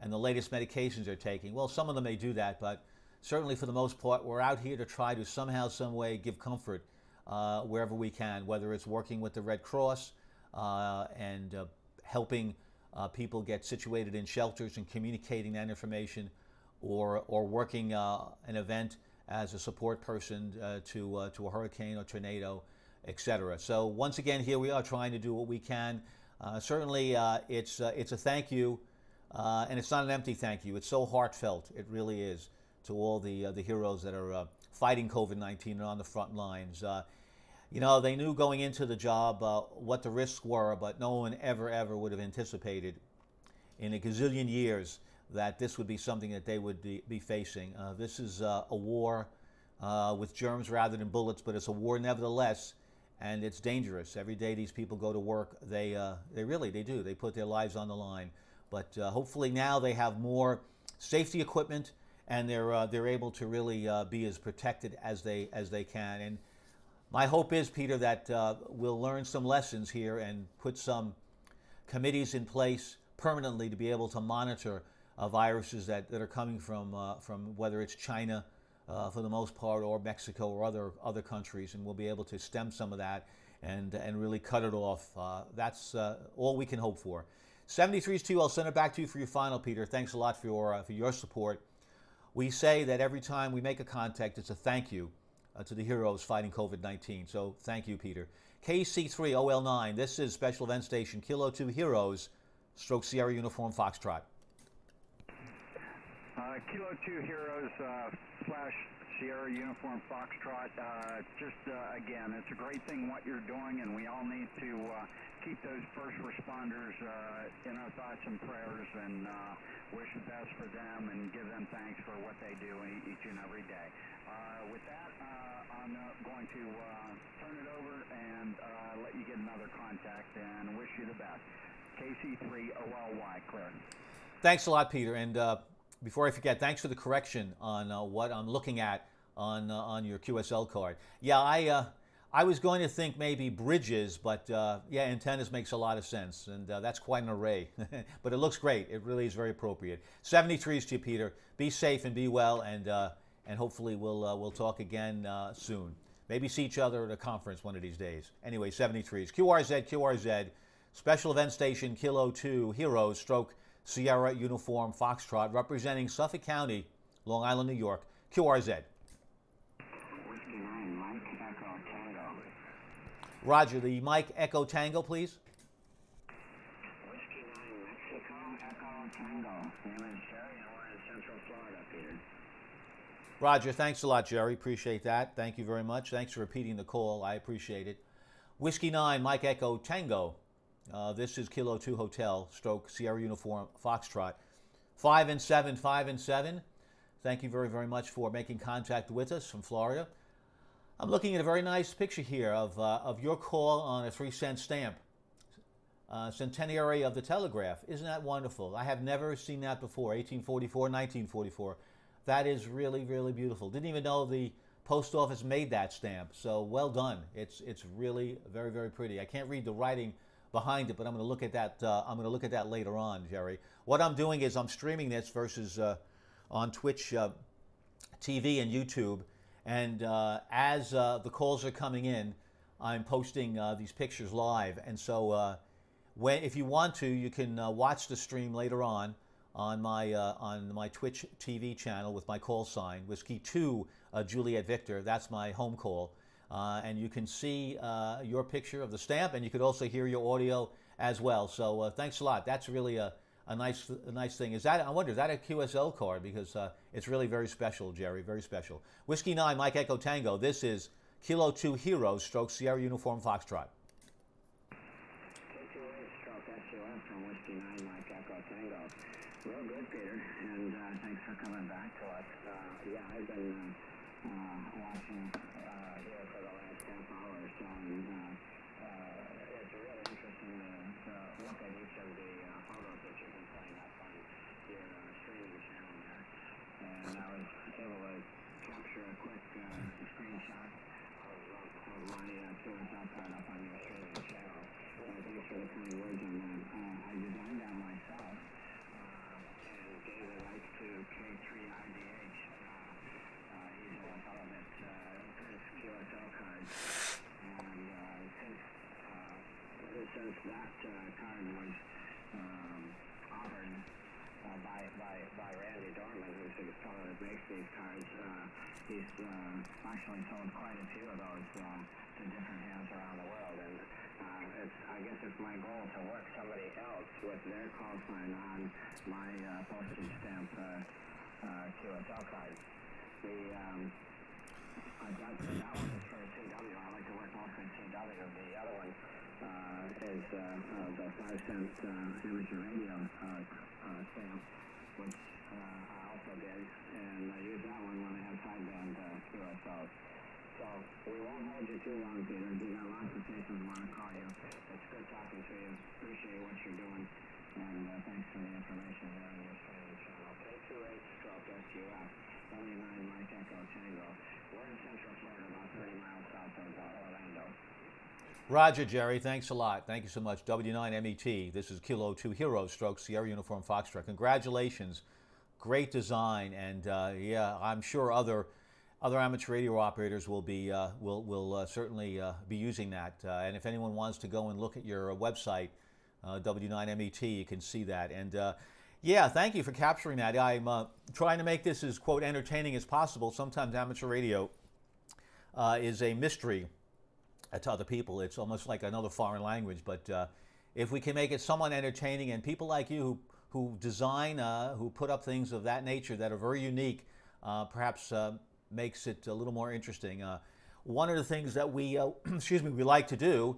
and the latest medications they're taking. Well, some of them may do that, but certainly for the most part, we're out here to try to somehow, some way give comfort uh, wherever we can, whether it's working with the Red Cross and helping uh, people get situated in shelters and communicating that information, or, or working uh, an event as a support person uh, to, uh, to a hurricane or tornado, etc. So once again, here we are trying to do what we can. Uh, certainly, uh, it's, it's a thank you, and it's not an empty thank you. It's so heartfelt. It really is to all the, the heroes that are fighting COVID-19 and on the front lines. You know, they knew going into the job uh, what the risks were, but no one ever, ever would have anticipated in a gazillion years that this would be something that they would be facing. Uh, this is uh, a war uh, with germs rather than bullets, but it's a war nevertheless, and it's dangerous. Every day these people go to work, they, uh, they really, they do. They put their lives on the line. But uh, hopefully now they have more safety equipment, and they're, they're able to really be as protected as they, as they can. And my hope is, Peter, that uh, we'll learn some lessons here and put some committees in place permanently to be able to monitor uh, viruses that, that are coming from, uh, from whether it's China uh, for the most part or Mexico or other, other countries, and we'll be able to stem some of that and, and really cut it off. Uh, that's uh, all we can hope for. 73 is 2. I'll send it back to you for your final, Peter. Thanks a lot for your, for your support. We say that every time we make a contact, it's a thank you uh, to the heroes fighting COVID 19. So thank you, Peter. KC3OL9, this is Special Event Station, Kilo 2 Heroes, stroke Sierra Uniform Foxtrot. Uh, Kilo 2 Heroes uh, slash Sierra Uniform Foxtrot. Uh, just uh, again, it's a great thing what you're doing, and we all need to uh, keep those first responders uh, in our thoughts and prayers and wish the best for them and give them thanks for what they do each and every day. Uh, with that, uh, I'm uh, going to turn it over and let you get another contact and wish you the best. KC3OLY, clear. Thanks a lot, Peter. And before I forget, thanks for the correction on what I'm looking at on on your QSL card. Yeah, I I was going to think maybe bridges, but uh, yeah, antennas makes a lot of sense, and uh, that's quite an array. [LAUGHS] but it looks great. It really is very appropriate. 73s to you, Peter. Be safe and be well, and uh, and hopefully we'll uh, we'll talk again uh, soon. Maybe see each other at a conference one of these days. Anyway, 73s. QRZ, QRZ, Special Event Station, Kilo 2, Heroes, Stroke, Sierra Uniform, Foxtrot, representing Suffolk County, Long Island, New York. QRZ. Roger, the Mike Echo Tango, please. Whiskey 9 Mexico Echo Tango. Central Florida. Roger, thanks a lot, Jerry. Appreciate that. Thank you very much. Thanks for repeating the call. I appreciate it. Whiskey 9 Mike Echo Tango. Uh, this is Kilo 2 Hotel, stroke Sierra Uniform Foxtrot. 5 and 7, 5 and 7. Thank you very, very much for making contact with us from Florida. I'm looking at a very nice picture here of, uh, of your call on a three cent stamp. Uh, centenary of the telegraph. Isn't that wonderful? I have never seen that before. 1844, 1944. That is really, really beautiful. Didn't even know the post office made that stamp. So well done. It's it's really very, very pretty. I can't read the writing behind it, but I'm going to look at that. Uh, I'm going to look at that later on, Jerry. What I'm doing is I'm streaming this versus uh, on Twitch uh, TV and YouTube And uh, as uh, the calls are coming in, I'm posting uh, these pictures live. And so, when, if you want to, you can watch the stream later on on my on my Twitch TV channel with my call sign, Whiskey Two Juliet Victor. That's my home call, Uh, and you can see uh, your picture of the stamp, and you could also hear your audio as well. So uh, thanks a lot. That's really a a nice a nice thing. Is that I wonder is that a QSL card because uh, it's really very special, Jerry, very special. Whiskey Nine, Mike Echo Tango. This is Kilo Two Heroes, stroke Sierra Uniform Foxtrot. Real good, Peter, and uh, thanks for coming back to us. Uh, yeah, I've been uh, uh, watching uh, here for the last half hour or so, and it's really interesting to, to look at each of the photos that you've been putting up on your streaming channel there. And I was able to capture a quick screenshot of, of my uh, QSL card up on your streaming channel. So thanks for the kind words on that. I designed that myself and gave the rights to K3IDH. Uh, he's a fellow that uh, prints QSL cards. And uh, since, uh, since that uh, card was um, offered uh, by, by, by Randy Dorman, who's the fellow that makes these cards, uh, he's uh, actually sold quite a few of those uh, to different hands around the world. And uh, it's, I guess it's my goal to work somebody else with their call sign on my uh, postage stamp uh, uh, QSL card. The um, I got that one is for CW. I like to work mostly CW. The other one uh, is uh, uh, the five cent uh, amateur radio uh, uh, stamp, which uh, I also did, and I use that one when I have sideband uh, QSLs. So we won't hold you too long, Peter. You got lots of faces want to call you. It's good talking to you. Appreciate what you're doing, and uh, thanks for the information there on your streaming channel. K2H stroke SUF, W9 Mike Echo Tango. We're in Central Florida, about 30 miles south of Orlando. Roger, Jerry. Thanks a lot. Thank you so much. W9MET. This is Kilo 2 Hero Stroke Sierra Uniform Foxtrot. Congratulations. Great design. And uh, yeah, I'm sure other other amateur radio operators will be uh, will will uh, certainly uh, be using that. Uh, and if anyone wants to go and look at your website, uh, W9MET, you can see that. And yeah, thank you for capturing that. I'm trying to make this as quote entertaining as possible. Sometimes amateur radio is a mystery to other people. It's almost like another foreign language. But if we can make it somewhat entertaining, and people like you who who design, who put up things of that nature that are very unique, perhaps makes it a little more interesting. Uh, one of the things that we, uh, [CLEARS THROAT] excuse me, we like to do,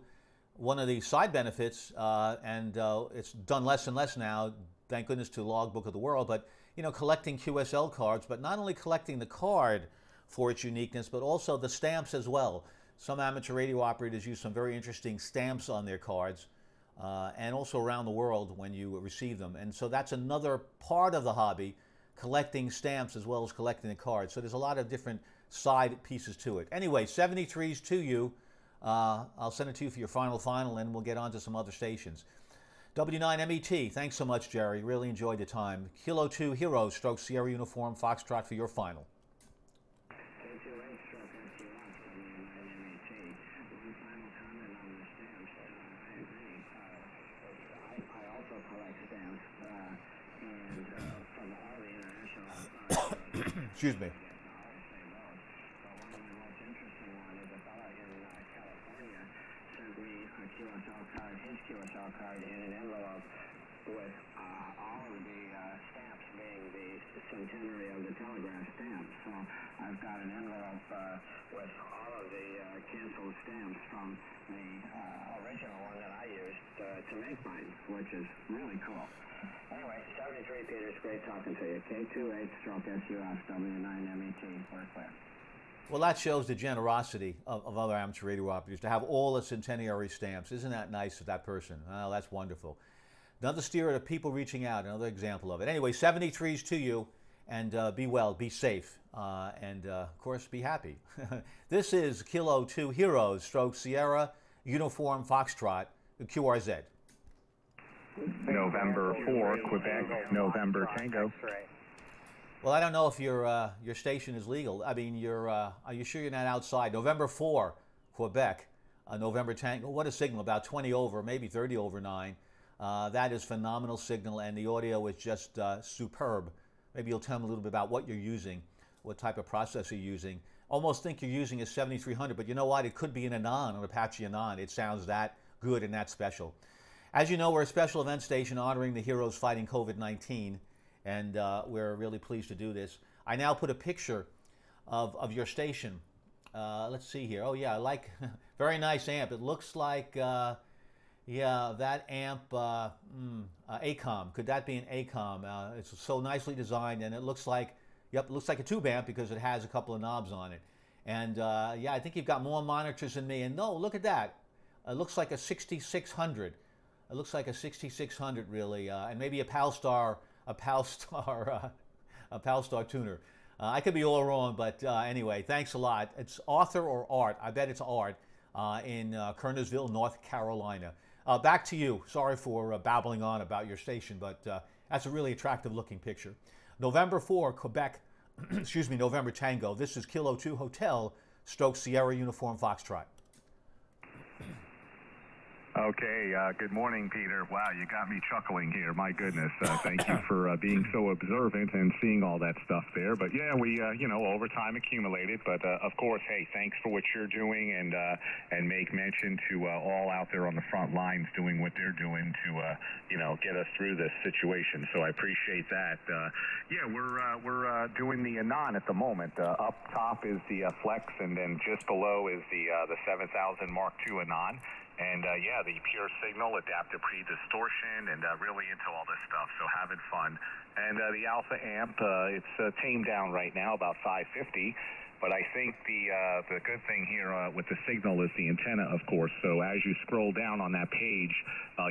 one of the side benefits, uh, and uh, it's done less and less now, thank goodness to Logbook of the World, but you know, collecting QSL cards, but not only collecting the card for its uniqueness, but also the stamps as well. Some amateur radio operators use some very interesting stamps on their cards. Uh, and also around the world when you receive them. And so that's another part of the hobby collecting stamps as well as collecting the cards. So there's a lot of different side pieces to it. Anyway, 73s to you. Uh, I'll send it to you for your final final, and we'll get on to some other stations. W9MET, thanks so much, Jerry. Really enjoyed the time. Kilo 2 Heroes, stroke Sierra Uniform, Foxtrot for your final. Excuse me. his QSL card in an envelope with uh, all of the uh, stamps being the centenary of the telegraph stamp. So I've got an envelope uh, with all of the uh, canceled stamps from the uh, original one that I used uh, to make mine, which is really cool. Anyway, 73 Peters, great talking to you. K2H stroke SUF W9MET. We're clear. Well, that shows the generosity of, of, other amateur radio operators to have all the centenary stamps. Isn't that nice of that person? Oh, that's wonderful. Another steer of people reaching out, another example of it. Anyway, 73s to you, and uh, be well, be safe, uh, and uh, of course, be happy. [LAUGHS] this is Kilo 2 Heroes, stroke Sierra, Uniform Foxtrot, QRZ. November 4, Quebec, November Tango. Well, I don't know if your uh, your station is legal. I mean, you're uh, are you sure you're not outside? November four, Quebec. Uh, November Tango. What a signal! About 20 over, maybe 30 over nine. Uh, that is phenomenal signal, and the audio is just uh, superb. Maybe you'll tell me a little bit about what you're using, what type of processor you're using. Almost think you're using a 7300, but you know what? It could be an ANAN, an Apache ANAN. It sounds that good and that special. As you know, we're a special event station honoring the heroes fighting COVID 19, and uh, we're really pleased to do this. I now put a picture of, of your station. Uh, let's see here. Oh, yeah, I like, [LAUGHS] very nice amp. It looks like, uh, yeah, that amp, uh, mm, uh, ACOM. Could that be an ACOM? Uh, it's so nicely designed, and it looks like, yep, looks like a tube amp because it has a couple of knobs on it. And yeah, I think you've got more monitors than me. And no, look at that. It looks like a 6600. It looks like a 6600 really, uh, and maybe a Palstar, a Palstar, [LAUGHS] uh, a Palstar tuner. Uh, I could be all wrong, but uh, anyway, thanks a lot. It's author or Art. I bet it's Art uh, in uh, Kernersville, North Carolina. Uh, back to you. Sorry for uh, babbling on about your station, but uh, that's a really attractive looking picture. November 4, Quebec, [CLEARS THROAT] excuse me, November Tango. This is Kilo 2 Hotel, Stroke Sierra Uniform Foxtrot. Okay, uh, good morning, Peter. Wow, you got me chuckling here. My goodness. Uh, thank you [LAUGHS] for uh, being so observant and seeing all that stuff there. But yeah, we, uh, you know, over time accumulated. But uh, of course, hey, thanks for what you're doing and uh, and make mention to all out there on the front lines doing what they're doing to, you know, get us through this situation. So I appreciate that. yeah, we're we're doing the ANAN at the moment. up top is the Flex, and then just below is the the 7000 Mark II ANAN. And uh, yeah, the pure signal, adaptive pre-distortion, and uh, really into all this stuff. So having fun. And uh, the Alpha amp, uh, it's uh, tamed down right now, about 550. But I think the uh, the good thing here with the signal is the antenna, of course. So as you scroll down on that page,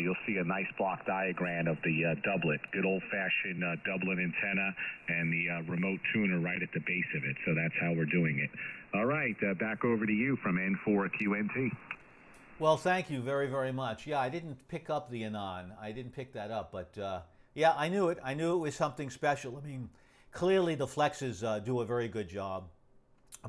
you'll see a nice block diagram of the doublet, good old-fashioned doublet antenna, and the remote tuner right at the base of it. So that's how we're doing it. All right, back over to you from N4QNT. Well, thank you very, very much. Yeah, I didn't pick up the ANAN. I didn't pick that up, but uh, yeah, I knew it. I knew it was something special. I mean, clearly the Flexes uh, do a very good job,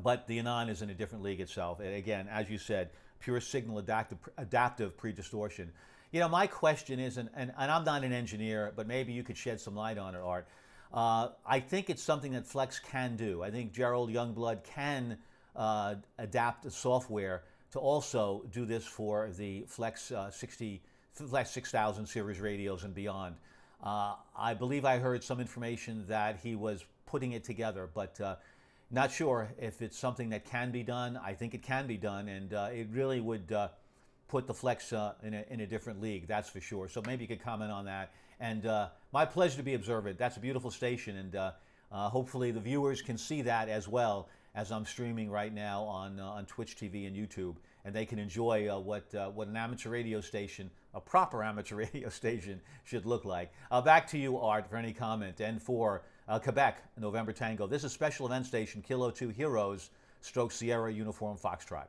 but the ANAN is in a different league itself. And again, as you said, pure signal adaptive, adaptive pre-distortion. You know, my question is, and, and, and, I'm not an engineer, but maybe you could shed some light on it, Art. Uh, I think it's something that Flex can do. I think Gerald Youngblood can uh, adapt the software to also do this for the Flex uh, 60, Flex 6000 series radios and beyond. Uh, I believe I heard some information that he was putting it together, but uh, not sure if it's something that can be done. I think it can be done, and uh, it really would uh, put the Flex uh, in a, in, a, different league, that's for sure. So maybe you could comment on that. And my pleasure to be observant. That's a beautiful station, and hopefully the viewers can see that as well as I'm streaming right now on, uh, on Twitch TV and YouTube. And they can enjoy uh, what, uh, what an amateur radio station, a proper [LAUGHS] amateur radio station, should look like. Uh, back to you, Art, for any comment. And for uh, Quebec, November Tango. This is special event station, Kilo 2 Heroes, stroke Sierra Uniform Foxtrot.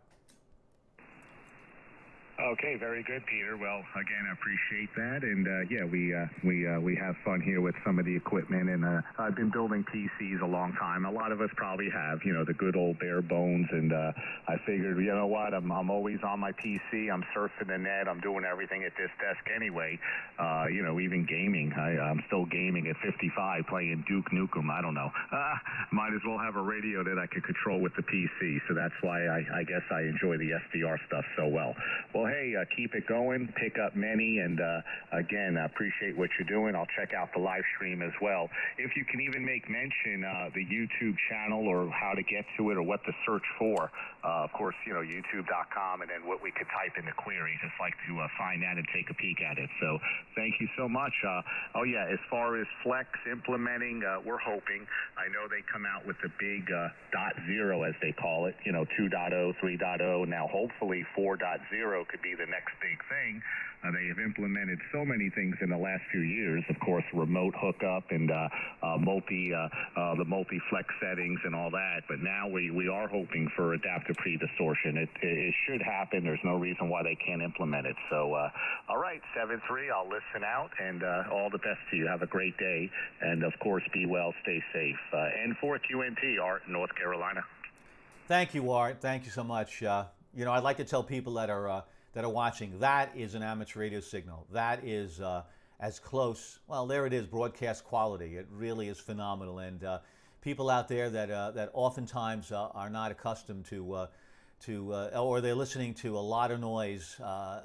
Okay, very good, Peter. Well, again, I appreciate that, and uh, yeah, we uh, we uh, we have fun here with some of the equipment, and uh, I've been building PCs a long time. A lot of us probably have, you know, the good old bare bones, and uh, I figured, you know what, I'm I'm always on my PC, I'm surfing the net, I'm doing everything at this desk anyway. Uh, you know, even gaming, I, I'm still gaming at 55, playing Duke Nukem. I don't know. Uh, [LAUGHS] might as well have a radio that I could control with the PC, so that's why I, I guess I enjoy the SDR stuff so well. Well, hey, uh, keep it going, pick up many, and uh, again, I appreciate what you're doing. I'll check out the live stream as well. If you can even make mention uh, the YouTube channel or how to get to it or what to search for, uh, of course, you know, youtube.com and then what we could type in the query. Just like to uh, find that and take a peek at it. So thank you so much. Uh, oh, yeah, as far as Flex implementing, we're hoping. I know they come out with the big dot zero, as they call it, you know, 2.0, 3.0. Now, hopefully 4.0 could be the next big thing. Uh, they have implemented so many things in the last few years. Of course, remote hookup and uh, uh, multi uh, uh, the multi flex settings and all that. But now we, we are hoping for adaptive pre-distortion. It, it, should happen. There's no reason why they can't implement it. So, uh, all right, seven three. I'll listen out and all the best to you. Have a great day, and of course, be well, stay safe. Uh, N4 QNT, Art, in North Carolina. Thank you, Art. Thank you so much. You know, I'd like to tell people that are that are watching that is an amateur radio signal. That is uh, as close. Well, there it is, broadcast quality. It really is phenomenal. And uh, people out there that uh, that oftentimes uh, are not accustomed to. to, or they're listening to a lot of noise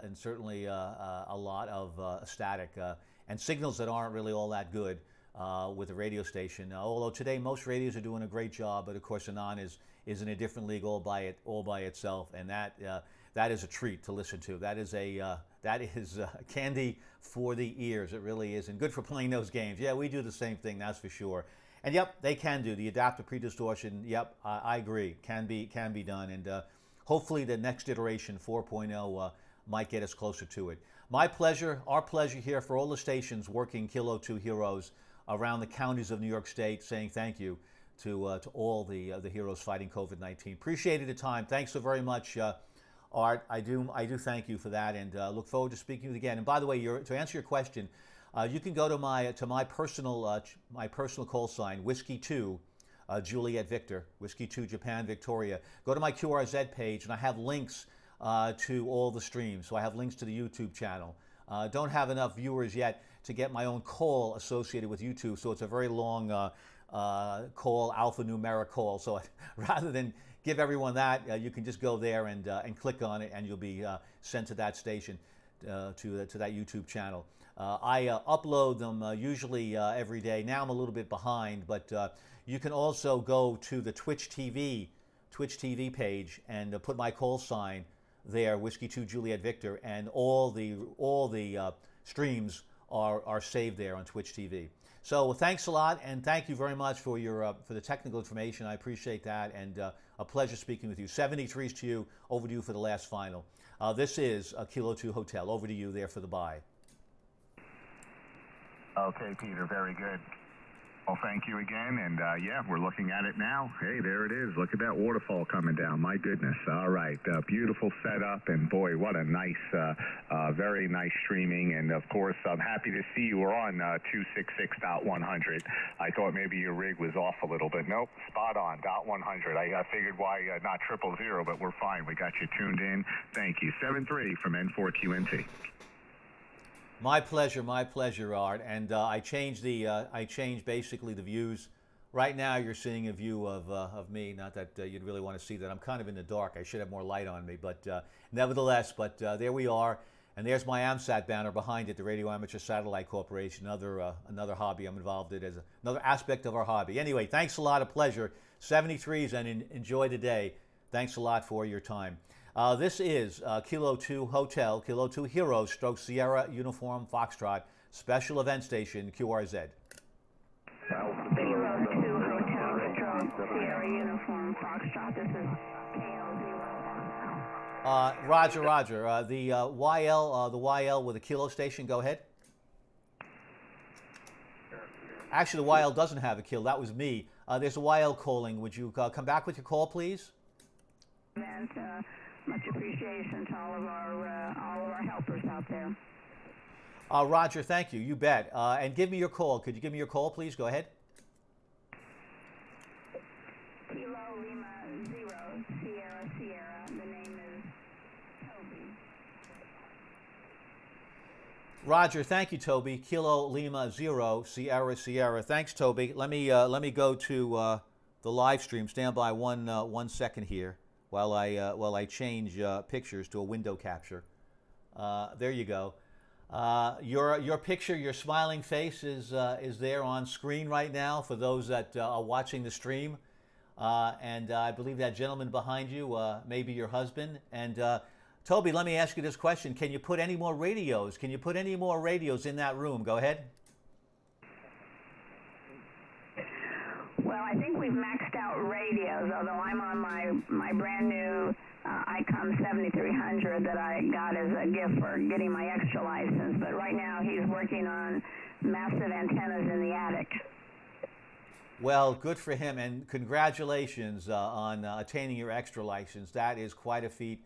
and certainly a lot of static and signals that aren't really all that good with a radio station. although today most radios are doing a great job, but of course ANAN is is in a different league all by it all by itself, and that uh, that is a treat to listen to. That is a uh, that is uh, candy for the ears. It really is, and good for playing those games. Yeah, we do the same thing, that's for sure. And yep, they can do the adaptive pre-distortion. Yep, I, I agree, can be can be done, and uh, hopefully the next iteration 4.0 uh, might get us closer to it. My pleasure, our pleasure here for all the stations working Kilo 2 Heroes around the counties of New York State, saying thank you to, uh, to all the, uh, the heroes fighting COVID 19. Appreciated the time. Thanks so very much, Art. I do, I do thank you for that and uh, look forward to speaking again. And by the way, to answer your question, uh, you can go to my, to my, personal, uh, my personal call sign, Whiskey 2. Juliet Victor, Whiskey 2 Japan Victoria. Go to my QRZ page and I have links to all the streams. So I have links to the YouTube channel. don't have enough viewers yet to get my own call associated with YouTube, so it's a very long uh, call, alphanumeric call. So [LAUGHS] rather than give everyone that, uh, you can just go there and, uh, and click on it and you'll be uh, sent to that station, uh, to, to that YouTube channel. Uh, I upload them usually every day. Now I'm a little bit behind, but you can also go to the Twitch TV, Twitch TV page and put my call sign there, Whiskey 2 Juliet Victor, and all the, all the streams are, are saved there on Twitch TV. So thanks a lot, and thank you very much for your uh, for the technical information. I appreciate that, and uh, a pleasure speaking with you. 73s to you, over to you for the last final. Uh, this is a Kilo 2 Hotel. Over to you there for the buy. Okay, Peter, very good. Well, thank you again. And uh, yeah, we're looking at it now. Hey, there it is. Look at that waterfall coming down. My goodness. All right. Uh, beautiful setup. And boy, what a nice, uh, uh very nice streaming. And of course, I'm happy to see you were on uh, 266.100. I thought maybe your rig was off a little bit. Nope, spot on. Dot 100. I, I figured why uh, not triple zero, but we're fine. We got you tuned in. Thank you. 7 3 from N4QNT. My pleasure, my pleasure, Art. And uh, I changed the, uh, I changed basically the views. Right now, you're seeing a view of, uh, of me. Not that uh, you'd really want to see that. I'm kind of in the dark. I should have more light on me, but uh, nevertheless. But uh, there we are, and there's my AMSAT banner behind it, the Radio Amateur Satellite Corporation. Another, another hobby I'm involved in as another aspect of our hobby. Anyway, thanks a lot. A pleasure. 73s, and in, enjoy the day. Thanks a lot for your time. Uh, this is uh, Kilo 2 Hotel, Kilo 2 Heroes, stroke Sierra Uniform Foxtrot, special event station, QRZ. Kilo 2 Hotel, stroke Sierra Uniform Foxtrot, this is uh, Roger, Roger. Uh, the uh, YL, uh, the YL with a kilo station. Go ahead. Actually, the YL doesn't have a kill. That was me. Uh, there's a YL calling. Would you uh, come back with your call, please? And, much appreciation to all of our uh, all of our helpers out there. Uh, Roger, thank you. You bet. Uh, and give me your call. Could you give me your call, please? Go ahead. Kilo Lima Zero Sierra Sierra. The name is Toby. Roger, thank you, Toby. Kilo Lima Zero Sierra Sierra. Thanks, Toby. Let me uh, let me go to uh, the live stream. Stand by one uh, one second here while I, uh, while I change uh, pictures to a window capture. Uh, there you go. Uh, your, your picture, your smiling face is, uh, is there on screen right now for those that uh, are watching the stream. and I believe that gentleman behind you may be your husband. And Toby, let me ask you this question. Can you put any more radios? Can you put any more radios in that room? Go ahead. Well, I think we've maxed radios, although I'm on my, my brand new uh, ICOM 7300 that I got as a gift for getting my extra license. But right now he's working on massive antennas in the attic. Well, good for him, and congratulations uh, on uh, attaining your extra license. That is quite a feat.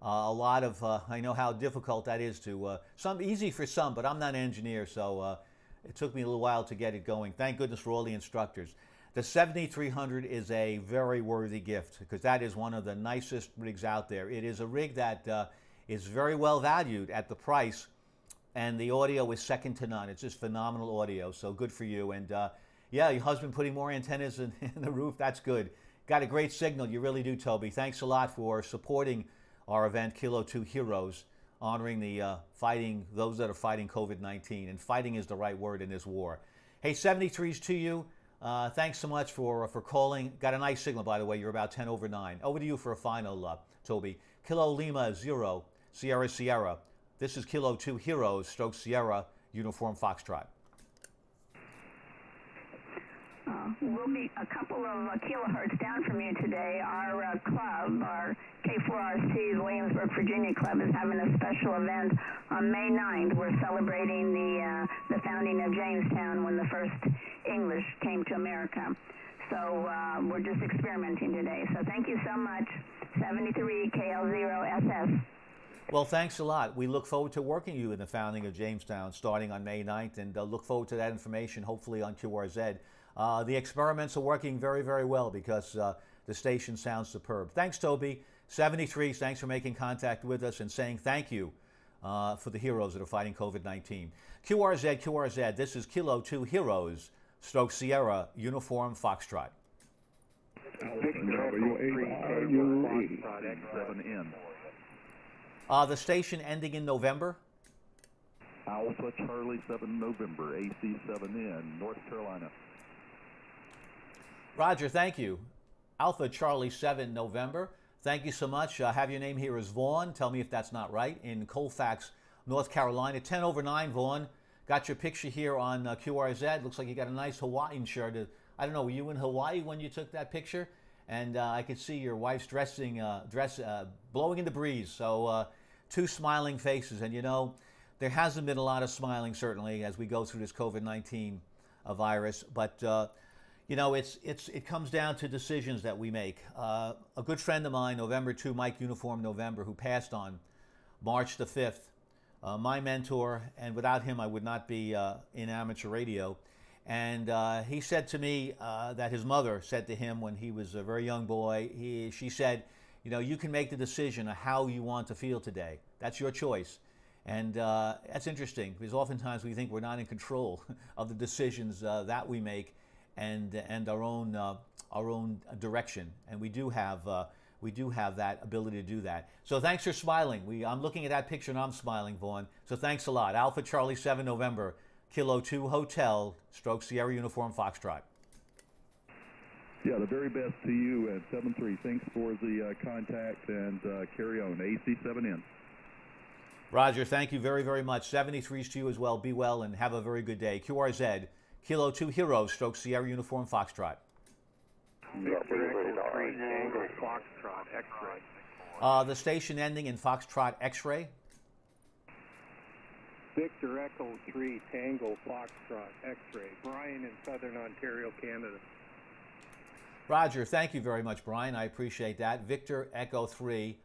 Uh, a lot of uh, I know how difficult that is to uh, some easy for some, but I'm not an engineer, so uh, it took me a little while to get it going. Thank goodness for all the instructors. The 7300 is a very worthy gift because that is one of the nicest rigs out there. It is a rig that is very well valued at the price, and the audio is second to none. It's just phenomenal audio, so good for you. And yeah, your husband putting more antennas in, [LAUGHS] in, the roof. That's good. Got a great signal. You really do, Toby. Thanks a lot for supporting our event, Kilo 2 Heroes, honoring the uh, fighting, those that are fighting COVID 19. And fighting is the right word in this war. Hey, 73s to you. Uh, thanks so much for, for calling. Got a nice signal, by the way. You're about 10 over 9. Over to you for a final, uh, Toby. Kilo Lima 0, Sierra Sierra. This is Kilo 2 Heroes, stroke Sierra, Uniform Foxtrot. Uh, we'll be a couple of uh, kilohertz down from you today. Our uh, club, our K4RC Williamsburg, Virginia club, is having a special event on May 9th. We're celebrating the uh, the founding of Jamestown when the first English came to America. So uh, we're just experimenting today. So thank you so much. 73 KL0SS. Well, thanks a lot. We look forward to working you in the founding of Jamestown starting on May 9th and uh, look forward to that information hopefully on QRZ. Uh, the experiments are working very, very well because uh, the station sounds superb. Thanks, Toby. 73, thanks for making contact with us and saying thank you uh, for the heroes that are fighting COVID 19. QRZ, QRZ, this is Kilo 2 Heroes, Stroke Sierra, Uniform Foxtrot. Uh, the station ending in November? Alpha Charlie 7 November, AC7N, North Carolina. Roger, thank you. Alpha Charlie 7 November. Thank you so much. I have your name here as Vaughn. Tell me if that's not right. In Colfax, North Carolina. 10 over 9, Vaughn. Got your picture here on uh, QRZ. Looks like you got a nice Hawaiian shirt. Uh, I don't know, were you in Hawaii when you took that picture? And uh, I could see your wife's dressing, uh, dress, uh, blowing in the breeze. So, uh, two smiling faces. And you know, there hasn't been a lot of smiling, certainly, as we go through this COVID 19 virus. But you know, it's, it's, it comes down to decisions that we make. Uh, a good friend of mine, November 2, Mike Uniform November, who passed on March the 5th, uh, my mentor, and without him, I would not be uh, in amateur radio. And uh, he said to me uh, that his mother said to him when he was a very young boy, he, she said, You know, you can make the decision of how you want to feel today. That's your choice. And uh, that's interesting because oftentimes we think we're not in control [LAUGHS] of the decisions that we make and and our own uh, our own direction. And we do have uh, we do have that ability to do that. So thanks for smiling. We I'm looking at that picture and I'm smiling, Vaughn. So thanks a lot. Alpha Charlie 7 November, Kilo 2 Hotel, Stroke Sierra Uniform Foxtrot. Yeah, the very best to you at 7-3. Thanks for the uh, contact and uh, carry on. AC7N. Roger, thank you very, very much. 73s to you as well. Be well and have a very good day. QRZ Kilo 2 Heroes, stroke Sierra Uniform Foxtrot. Uh, the station ending in Foxtrot X-ray. Victor Echo 3 Tango Foxtrot X-ray. Brian in Southern Ontario, Canada. Roger, thank you very much, Brian. I appreciate that. Victor Echo 3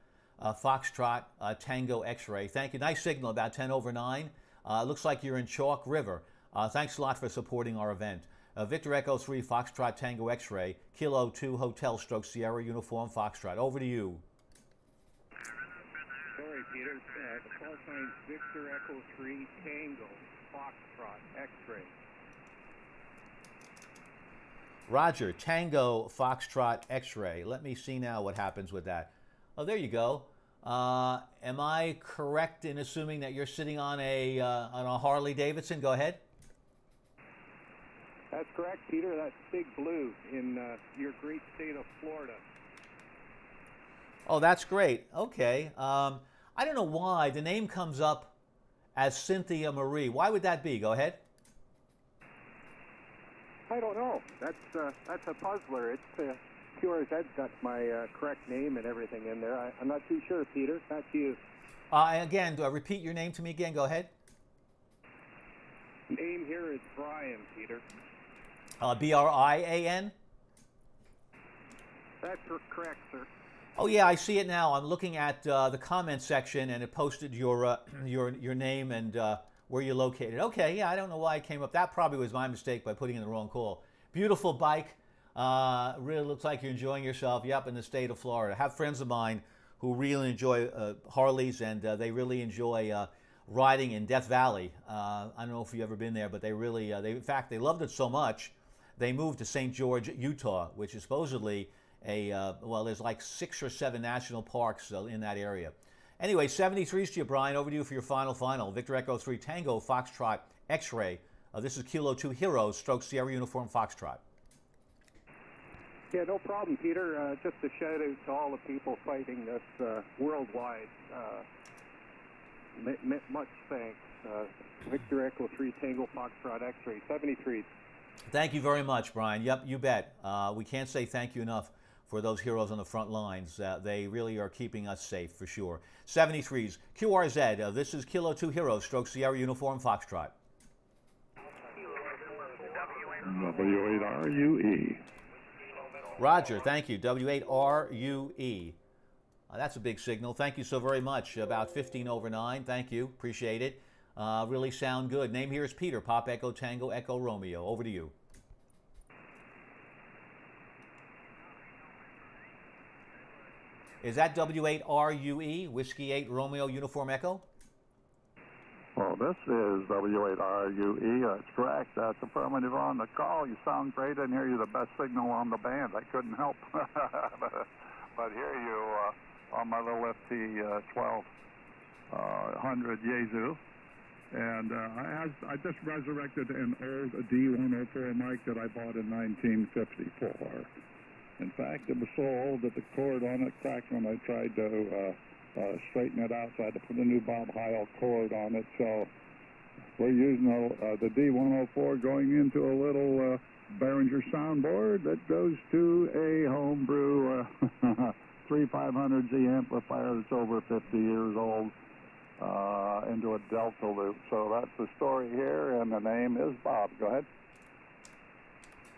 uh, Foxtrot uh, Tango X-ray. Thank you. Nice signal, about 10 over 9. Uh, looks like you're in Chalk River. Uh, thanks a lot for supporting our event. Uh, Victor Echo 3 Foxtrot Tango X-Ray, Kilo 2 Hotel Stroke Sierra Uniform Foxtrot. Over to you. Sorry, Peter. Uh, call sign Victor Echo 3 Tango Foxtrot X-Ray. Roger, Tango Foxtrot X-Ray. Let me see now what happens with that. Oh, there you go. Uh, am I correct in assuming that you're sitting on a uh, on a Harley Davidson? Go ahead. That's correct, Peter. That's Big Blue in uh, your great state of Florida. Oh, that's great. Okay. Um, I don't know why the name comes up as Cynthia Marie. Why would that be? Go ahead. I don't know. That's uh, that's a puzzler. It's uh, QRZ's got my uh, correct name and everything in there. I, I'm not too sure, Peter. Back to you. Uh, again, do I repeat your name to me again. Go ahead. Name here is Brian, Peter. Uh, B R I A N. That's correct, sir. Oh yeah, I see it now. I'm looking at uh, the comment section, and it posted your uh, [CLEARS THROAT] your your name and uh, where you're located. Okay, yeah, I don't know why it came up. That probably was my mistake by putting in the wrong call. Beautiful bike. Uh, really looks like you're enjoying yourself. Yep, in the state of Florida. I have friends of mine who really enjoy uh, Harleys, and uh, they really enjoy uh, riding in Death Valley. Uh, I don't know if you've ever been there, but they really, uh, they in fact, they loved it so much, they moved to St. George, Utah, which is supposedly a uh, well, there's like six or seven national parks uh, in that area. Anyway, 73 to you, Brian. Over to you for your final final. Victor Echo 3 Tango Foxtrot X-ray. Uh, this is Kilo 2 Heroes, stroke Sierra Uniform Foxtrot. Yeah, no problem, Peter. Uh, just a shout out to all the people fighting this uh, worldwide. Uh, much thanks. Uh, Victor Echo 3 Tango Foxtrot X-ray 73. Thank you very much, Brian. Yep, you bet. Uh, we can't say thank you enough for those heroes on the front lines. Uh, they really are keeping us safe for sure. 73s, QRZ. Uh, this is Kilo 2 Heroes, stroke Sierra Uniform Foxtrot. W8RUE. Roger, thank you. W8RUE. Uh, that's a big signal. Thank you so very much. About 15 over 9. Thank you. Appreciate it. Uh, really sound good. Name here is Peter. Pop Echo Tango Echo Romeo. Over to you. Is that W8RUE, Whiskey 8 Romeo Uniform Echo? Well, this is W8RUE. That's correct. That's affirmative on the call. You sound great. I didn't hear you the best signal on the band. I couldn't help [LAUGHS] but, hear you uh, on my little FT1200 uh, Yaesu. And uh, I, I just resurrected an old D104 mic that I bought in 1954. In fact, it was so old that the cord on it cracked when I tried to uh, uh, straighten it out. So I had to put a new Bob Heil cord on it. So we're using a, uh, the D104 going into a little uh, Behringer soundboard that goes to a homebrew uh, [LAUGHS] 3500Z amplifier that's over 50 years old uh, into a Delta loop. So that's the story here, and the name is Bob. Go ahead.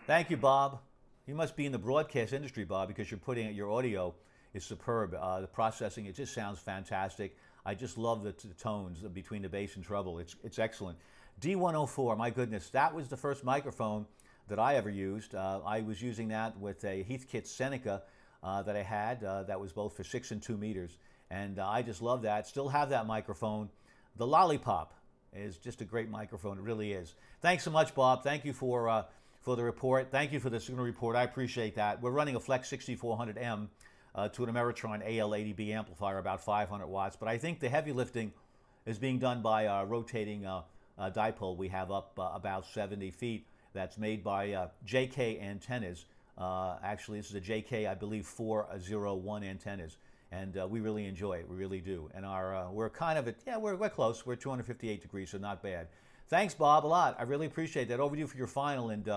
Thank you, Bob. You must be in the broadcast industry, Bob, because you're putting your audio is superb. Uh, the processing, it just sounds fantastic. I just love the, the tones between the bass and treble. It's, it's excellent. D104, my goodness, that was the first microphone that I ever used. Uh, I was using that with a Heathkit Seneca uh, that I had uh, that was both for six and two meters. And uh, I just love that. Still have that microphone. The Lollipop is just a great microphone. It really is. Thanks so much, Bob. Thank you for uh, for the report. Thank you for the signal report. I appreciate that. We're running a Flex 6400M uh, to an Ameritron AL80B amplifier, about 500 watts. But I think the heavy lifting is being done by a rotating uh, uh, dipole we have up uh, about 70 feet. That's made by uh, JK antennas. Uh, actually, this is a JK, I believe, 401 antennas. And we really enjoy it. We really do. And our we're kind of at, yeah, we're, we're close. We're 258 degrees, so not bad. Thanks, Bob, a lot. I really appreciate that. Over to you for your final. And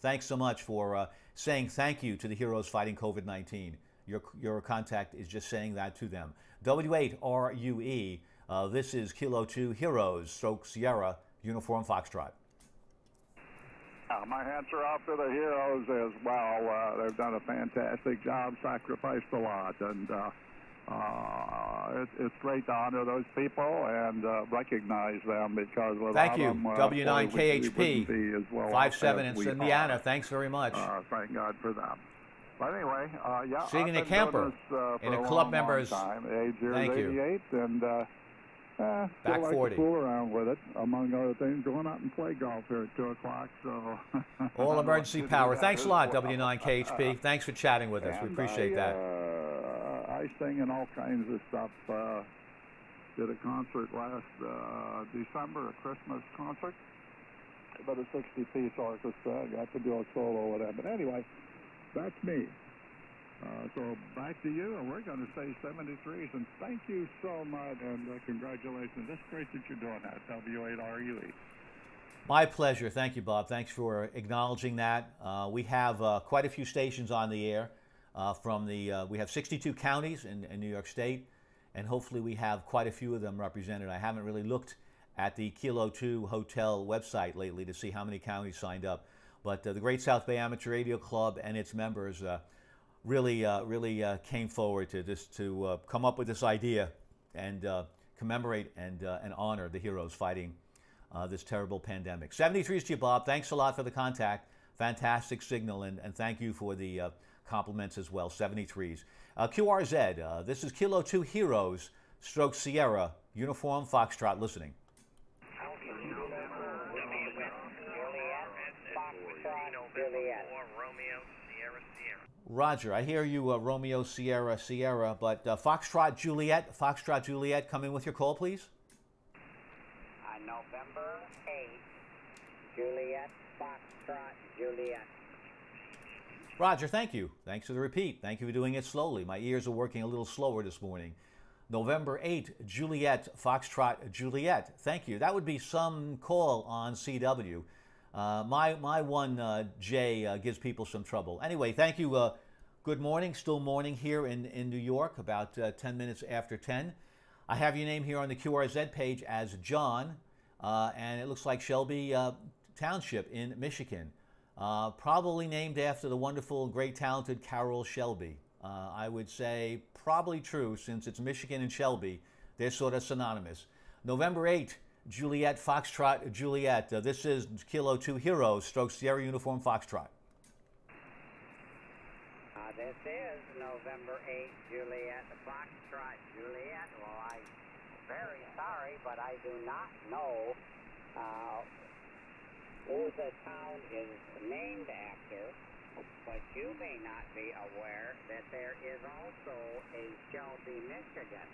Thanks so much for uh, saying thank you to the heroes fighting COVID 19. Your, your contact is just saying that to them. W8RUE, uh, this is Kilo 2 Heroes, stroke Sierra, Uniform Foxtrot. Uh, my hats are off to the heroes as well. Uh, they've done a fantastic job, sacrificed a lot, and uh, uh, it, it's great to honor those people and uh, recognize them because without Thank you. them, uh, W9KHP, we, we as well five seven as in Indiana. Thanks very much. Uh, thank God for them. But anyway, uh, yeah, in a camper this, uh, in a a club long, member's- long Thank you. 88, and uh, uh, still Back like 40. fool around with it. Among other things, going out and play golf here at two o'clock. So [LAUGHS] All emergency [LAUGHS] power. Thanks a lot. W9KHP. Thanks for chatting with us. We appreciate I, that. I sing and all kinds of stuff. Uh, did a concert last uh, December, a Christmas concert, about a 60-piece orchestra. I got to do a solo with them. But anyway, that's me. Uh, so back to you, and we're going to say 73s. And thank you so much, and uh, congratulations. That's great that you're doing that, W8RUE. My pleasure. Thank you, Bob. Thanks for acknowledging that. Uh, we have uh, quite a few stations on the air. Uh, from the uh, we have 62 counties in, in, New York State, and hopefully we have quite a few of them represented. I haven't really looked at the Kilo 2 Hotel website lately to see how many counties signed up, but uh, the Great South Bay Amateur Radio Club and its members uh, really really came forward to this to come up with this idea and commemorate and and honor the heroes fighting uh, this terrible pandemic. 73 is to you, Bob. Thanks a lot for the contact. Fantastic signal, and, and thank you for the uh, compliments as well. 73s. Uh, QRZ, uh, this is Kilo 2 Heroes, stroke Sierra, Uniform Foxtrot listening. Roger, I hear you, uh, Romeo, Sierra, Sierra, but uh, Foxtrot, Juliet, Foxtrot, Juliet, come in with your call, please. November 8, Juliet, Foxtrot, Juliet. Roger, thank you. Thanks for the repeat. Thank you for doing it slowly. My ears are working a little slower this morning. November 8, Juliet, Foxtrot, Juliet. Thank you. That would be some call on CW. Uh, my my one uh, J uh, gives people some trouble. Anyway, thank you. Uh, good morning. Still morning here in, in New York, about uh, 10 minutes after 10. I have your name here on the QRZ page as John uh, and it looks like Shelby Township in Michigan. Uh, probably named after the wonderful, great, talented Carroll Shelby. Uh, I would say probably true since it's Michigan and Shelby. They're sort of synonymous. November 8, Juliet Foxtrot Juliet. Uh, this is Kilo 2 Heroes, stroke Sierra Uniform Foxtrot. Uh, this is November 8, Juliet Foxtrot Juliet. Well, I'm very sorry, but I do not know the town is named after. But you may not be aware that there is also a Shelby, Michigan.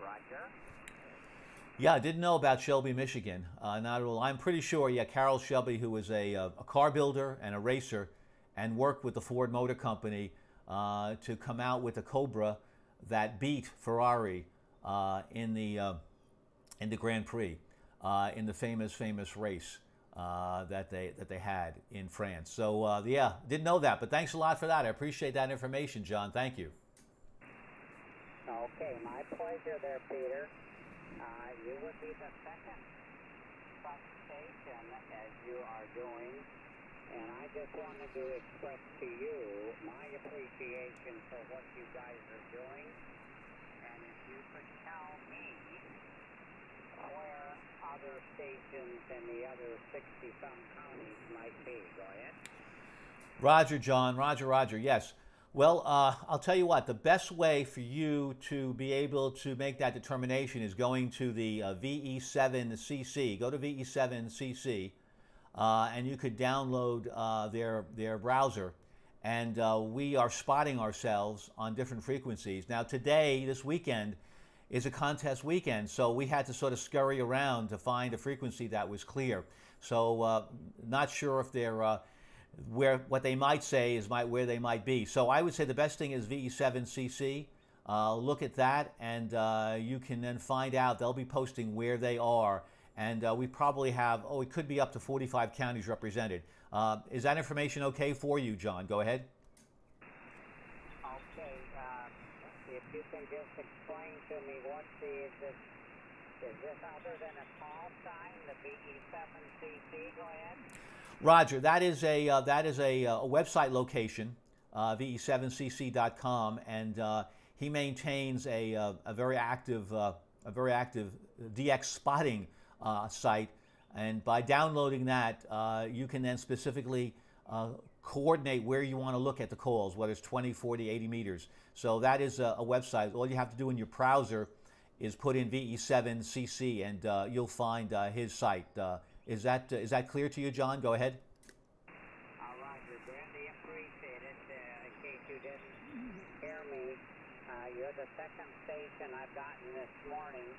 Roger? Yeah, I didn't know about Shelby, Michigan. Uh, not at all. I'm pretty sure, yeah, Carroll Shelby, who was a, uh, a car builder and a racer and worked with the Ford Motor Company uh, to come out with a Cobra that beat Ferrari uh, in the uh, in the Grand Prix, uh, in the famous famous race uh, that they that they had in France. So uh, yeah, didn't know that, but thanks a lot for that. I appreciate that information, John. Thank you. Okay, my pleasure there, Peter. you would be the second station as you are doing. And I just wanted to express to you my appreciation for what you guys are doing and if you could tell me where other stations in the other 60-some counties might be. Go ahead. Roger, John. Roger, Roger. Yes. Well, uh, I'll tell you what, the best way for you to be able to make that determination is going to the uh, VE7CC. Go to VE7CC, uh, and you could download uh, their, their browser and uh, we are spotting ourselves on different frequencies. Now, today, this weekend, is a contest weekend, so we had to sort of scurry around to find a frequency that was clear. So, uh, not sure if they're uh, where what they might say is might, where they might be. So, I would say the best thing is VE7CC. Uh, look at that, and uh, you can then find out. They'll be posting where they are, and uh, we probably have oh, it could be up to 45 counties represented. Uh, is that information okay for you, John? Go ahead. Okay. Uh, if you can just explain to me what the is this is this other than a call sign, the VE7CC? Go ahead. Roger, that is a uh, that is a, uh, a website location, uh, ve7cc.com, and uh, he maintains a, uh, a very active uh, a very active DX spotting site and by downloading that, you can then specifically coordinate where you want to look at the calls, whether it's 20, 40, 80 meters. So that is a, a website. All you have to do in your browser is put in VE7CC and uh, you'll find uh, his site. Uh, is, that, uh, is that clear to you, John? Go ahead. Hear me, you're the second station I've gotten this morning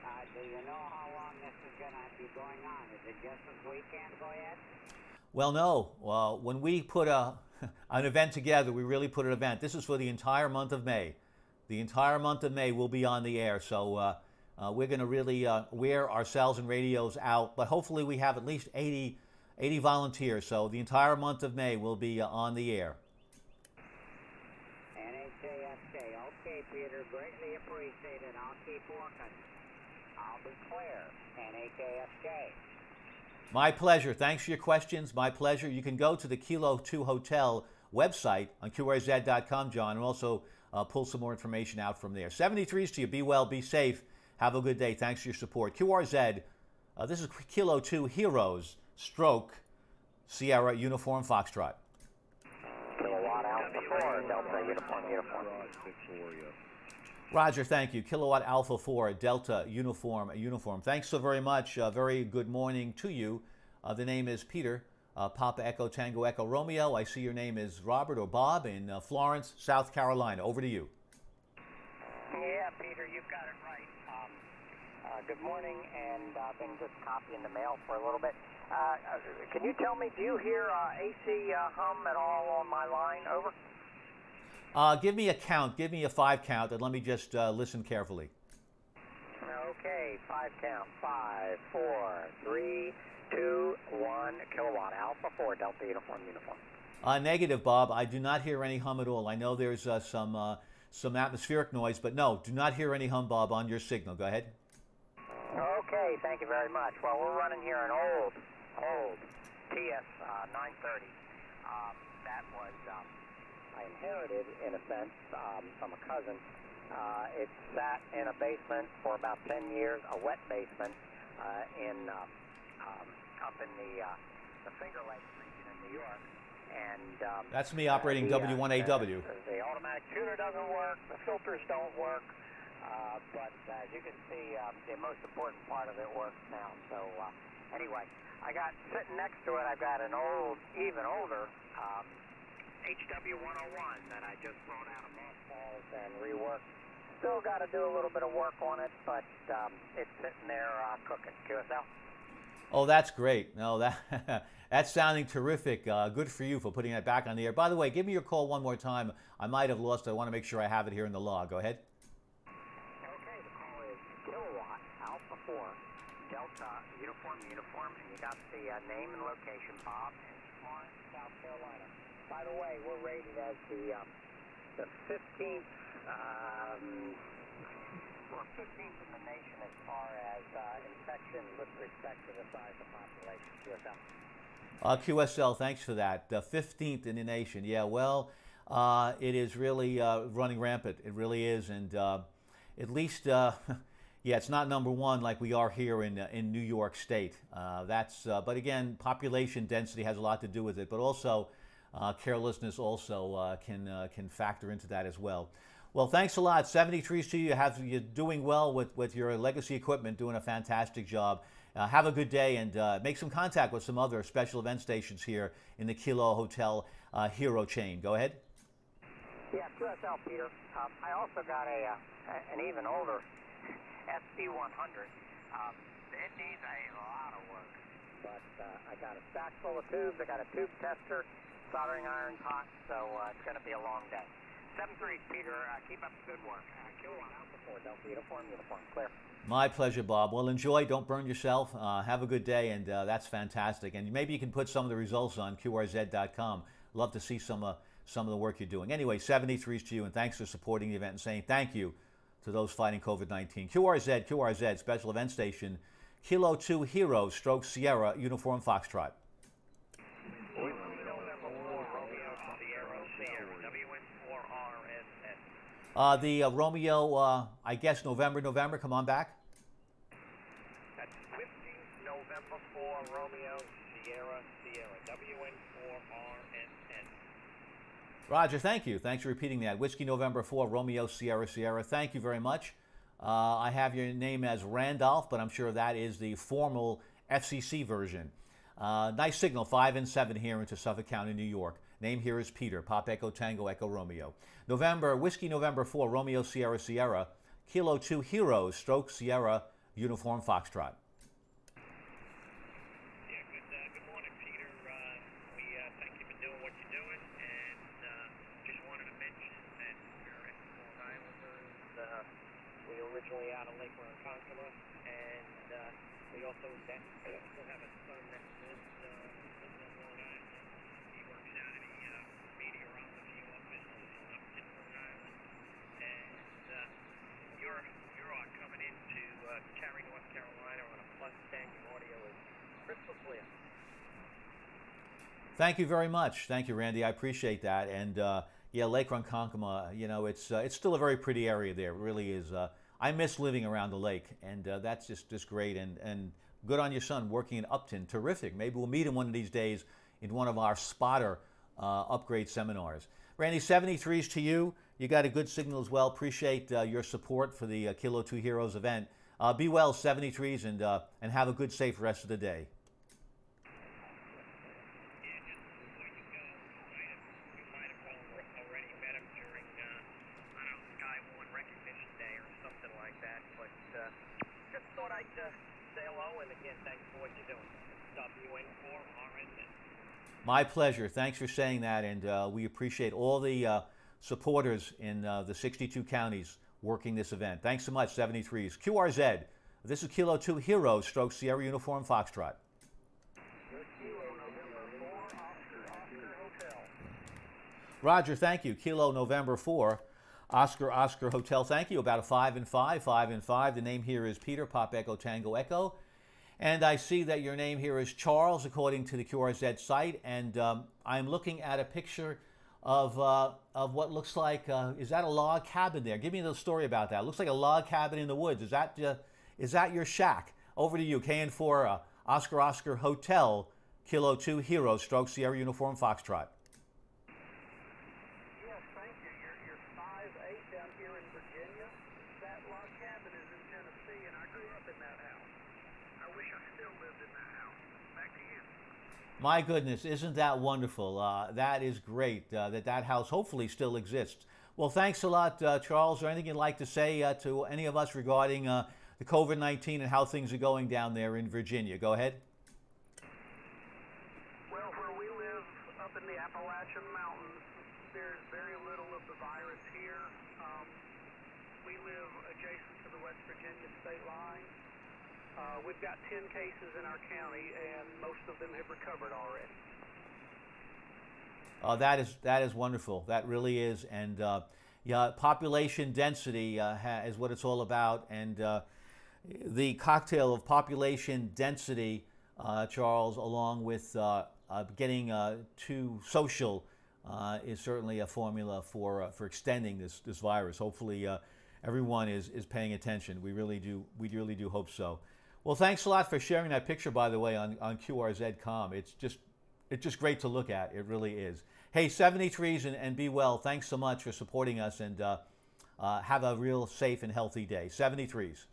uh, do you know how long this is going to be going on? Is it just this weekend, go ahead? Well, no. Well, when we put a, [LAUGHS] an event together, we really put an event. This is for the entire month of May. The entire month of May will be on the air. So uh, Uh, we're going to really uh, wear ourselves and radios out, but hopefully we have at least 80, 80 volunteers. So the entire month of May will be uh, on the air. Okay, Peter, greatly appreciated. I'll keep working. I'll be clear. NHASK. My pleasure. Thanks for your questions. My pleasure. You can go to the Kilo 2 Hotel website on QRZ.com, John, and also uh, pull some more information out from there. 73s to you. Be well, be safe. Have a good day. Thanks for your support. QRZ, uh, this is Kilo 2 Heroes, Stroke, Sierra Uniform Foxtrot. 4, Delta Uniform Uniform. Roger, thank you. Kilowatt Alpha 4, Delta Uniform Uniform. Thanks so very much. Uh, very good morning to you. Uh, the name is Peter, uh, Papa Echo Tango Echo Romeo. I see your name is Robert or Bob in uh, Florence, South Carolina. Over to you. Yeah, Peter, you've got it right. Um, uh, good morning, and I've been just copying the mail for a little bit. Uh, can you tell me, do you hear AC hum at all on my line? Over. Uh, give me a count. Give me a five count, and let me just uh, listen carefully. Okay, five count. Five, four, three, two, one. Kilowatt Alpha 4, Delta Uniform Uniform. Uh, negative, Bob. I do not hear any hum at all. I know there's uh, some uh, some atmospheric noise, but no, do not hear any hum, Bob, on your signal. Go ahead. Okay, thank you very much. Well, we're running here an old, old TS uh, 930. Um, that was um, I inherited in a sense um, from a cousin. Uh, it sat in a basement for about 10 years, a wet basement uh, in um, um, up in the uh, the Finger Lakes region in New York. And um, That's me operating uh, the, uh, W1AW. The, the automatic tuner doesn't work. The filters don't work. Uh, but uh, as you can see, um, the most important part of it works now. So uh, anyway, I got sitting next to it. I've got an old, even older um, HW101 that I just brought out of mothballs and reworked. Still got to do a little bit of work on it, but um, it's sitting there uh, cooking. QSL. Oh, that's great. No, that [LAUGHS] that's sounding terrific. Uh, good for you for putting that back on the air. By the way, give me your call one more time. I might have lost it. I want to make sure I have it here in the log. Go ahead. Okay, the call is Kilowatt Alpha 4 Delta Uniform Uniform, and you got the uh, name and location, Bob, in Florence, South Carolina. By the way, we're rated as the um, the 15th. Um, we're 15th in the nation as far as uh, infection with respect to the size of population. QSL. Uh, QSL, thanks for that. The 15th in the nation. Yeah, well, uh, it is really uh, running rampant. It really is. And uh, at least, uh, [LAUGHS] yeah, it's not number one like we are here in, uh, in New York State. That's, but again, population density has a lot to do with it. But also, uh, carelessness also uh, can, uh, can factor into that as well. Well, thanks a lot. 73s to you. Have, you're doing well with, with your legacy equipment, doing a fantastic job. Uh, have a good day and uh, make some contact with some other special event stations here in the Kilo Hotel uh, Hero chain. Go ahead. Yeah, QSL, Peter. Um, I also got a an even older [LAUGHS] SB100. Um, it needs a lot of work, but I got a stack full of tubes. I got a tube tester, soldering irons hot, so uh, it's going to be a long day. Seven three, Peter. Uh, keep up the good work. Uh, Kilowatt Alpha 4 Delta Uniform Uniform clear. My pleasure, Bob. Well, enjoy. Don't burn yourself. Uh, have a good day, and uh, that's fantastic. And maybe you can put some of the results on QRZ.com. Love to see some uh, some of the work you're doing. Anyway, 73s to you, and thanks for supporting the event and saying thank you to those fighting COVID 19. QRZ, QRZ, special event station, Kilo 2 Hero, Stroke Sierra, Uniform Foxtrot. Uh, the uh, Romeo, uh, I guess November, November, come on back. That's 15 November 4 Romeo Sierra Sierra WN4RNN. Roger, thank you. Thanks for repeating that. Whiskey November 4, Romeo Sierra Sierra. Thank you very much. Uh, I have your name as Randolph, but I'm sure that is the formal FCC version. Uh, nice signal, 5 and 7 here into Suffolk County, New York. Name here is Peter, Pop Echo Tango Echo Romeo. November, Whiskey November 4, Romeo Sierra Sierra. Kilo 2 Heroes, Stroke Sierra, Uniform Foxtrot. Yeah, good, uh, good morning, Peter. Uh, we uh, thank you for doing what you're doing, and uh, just wanted to mention that we're at Long Islanders uh, We're originally out of Lake Ronkonkoma, and uh, we also that, still have a son that lives, uh, lives on Long Island. He works out at a uh, meteorology office in Upton, Long Island. And uh, you're you're uh, coming into uh, Cary, North Carolina on a plus 10. Your audio is crystal clear. Thank you very much. Thank you, Randy. I appreciate that. And uh, yeah, Lake Ronkonkoma, you know, it's uh, it's still a very pretty area there. It really is. Uh, I miss living around the lake, and uh, that's just just great. And and good on your son working in Upton. Terrific. Maybe we'll meet him one of these days in one of our spotter uh, upgrade seminars. Randy, 73s to you. You got a good signal as well. Appreciate uh, your support for the Kilo 2 Heroes event. be well, 73s, and and have a good, safe rest of the day. My pleasure. Thanks for saying that, and uh, we appreciate all the uh, supporters in uh, the 62 counties working this event. Thanks so much, 73s. QRZ, this is Kilo 2 Hero, stroke Sierra Uniform Foxtrot. Roger, thank you. Kilo November 4, Oscar Oscar Hotel, thank you. About a 5 and 5, 5 and 5. The name here is Peter, Pop Echo Tango Echo. And I see that your name here is Charles, according to the QRZ site. And um, I'm looking at a picture of, uh, of what looks like, uh, is that a log cabin there? Give me the story about that. It looks like a log cabin in the woods. Is that, uh, is that your shack? Over to you, KN4 uh, Oscar Oscar Hotel, Kilo 2 Hero, Stroke Sierra Uniform Foxtrot. My goodness, isn't that wonderful? Uh, that is great uh, that that house hopefully still exists. Well, thanks a lot, uh, Charles. There anything you'd like to say uh, to any of us regarding uh, the COVID 19 and how things are going down there in Virginia? Go ahead. Well, where we live up in the Appalachian Mountains, there's very little of the virus here. Um, we live adjacent to the West Virginia state line. Uh, we've got 10 cases in our county, and most of them have recovered already. Uh, that is that is wonderful. That really is, and uh, yeah, population density uh, is what it's all about, and uh, the cocktail of population density, uh, Charles, along with getting too social, is certainly a formula for for extending this this virus. Hopefully, everyone is is paying attention. We really do we really do hope so. Well, thanks a lot for sharing that picture, by the way, on, on QRZ.com. It's just, it's just great to look at. It really is. Hey, 73s and, and be well. Thanks so much for supporting us and uh, uh, have a real safe and healthy day. 73s.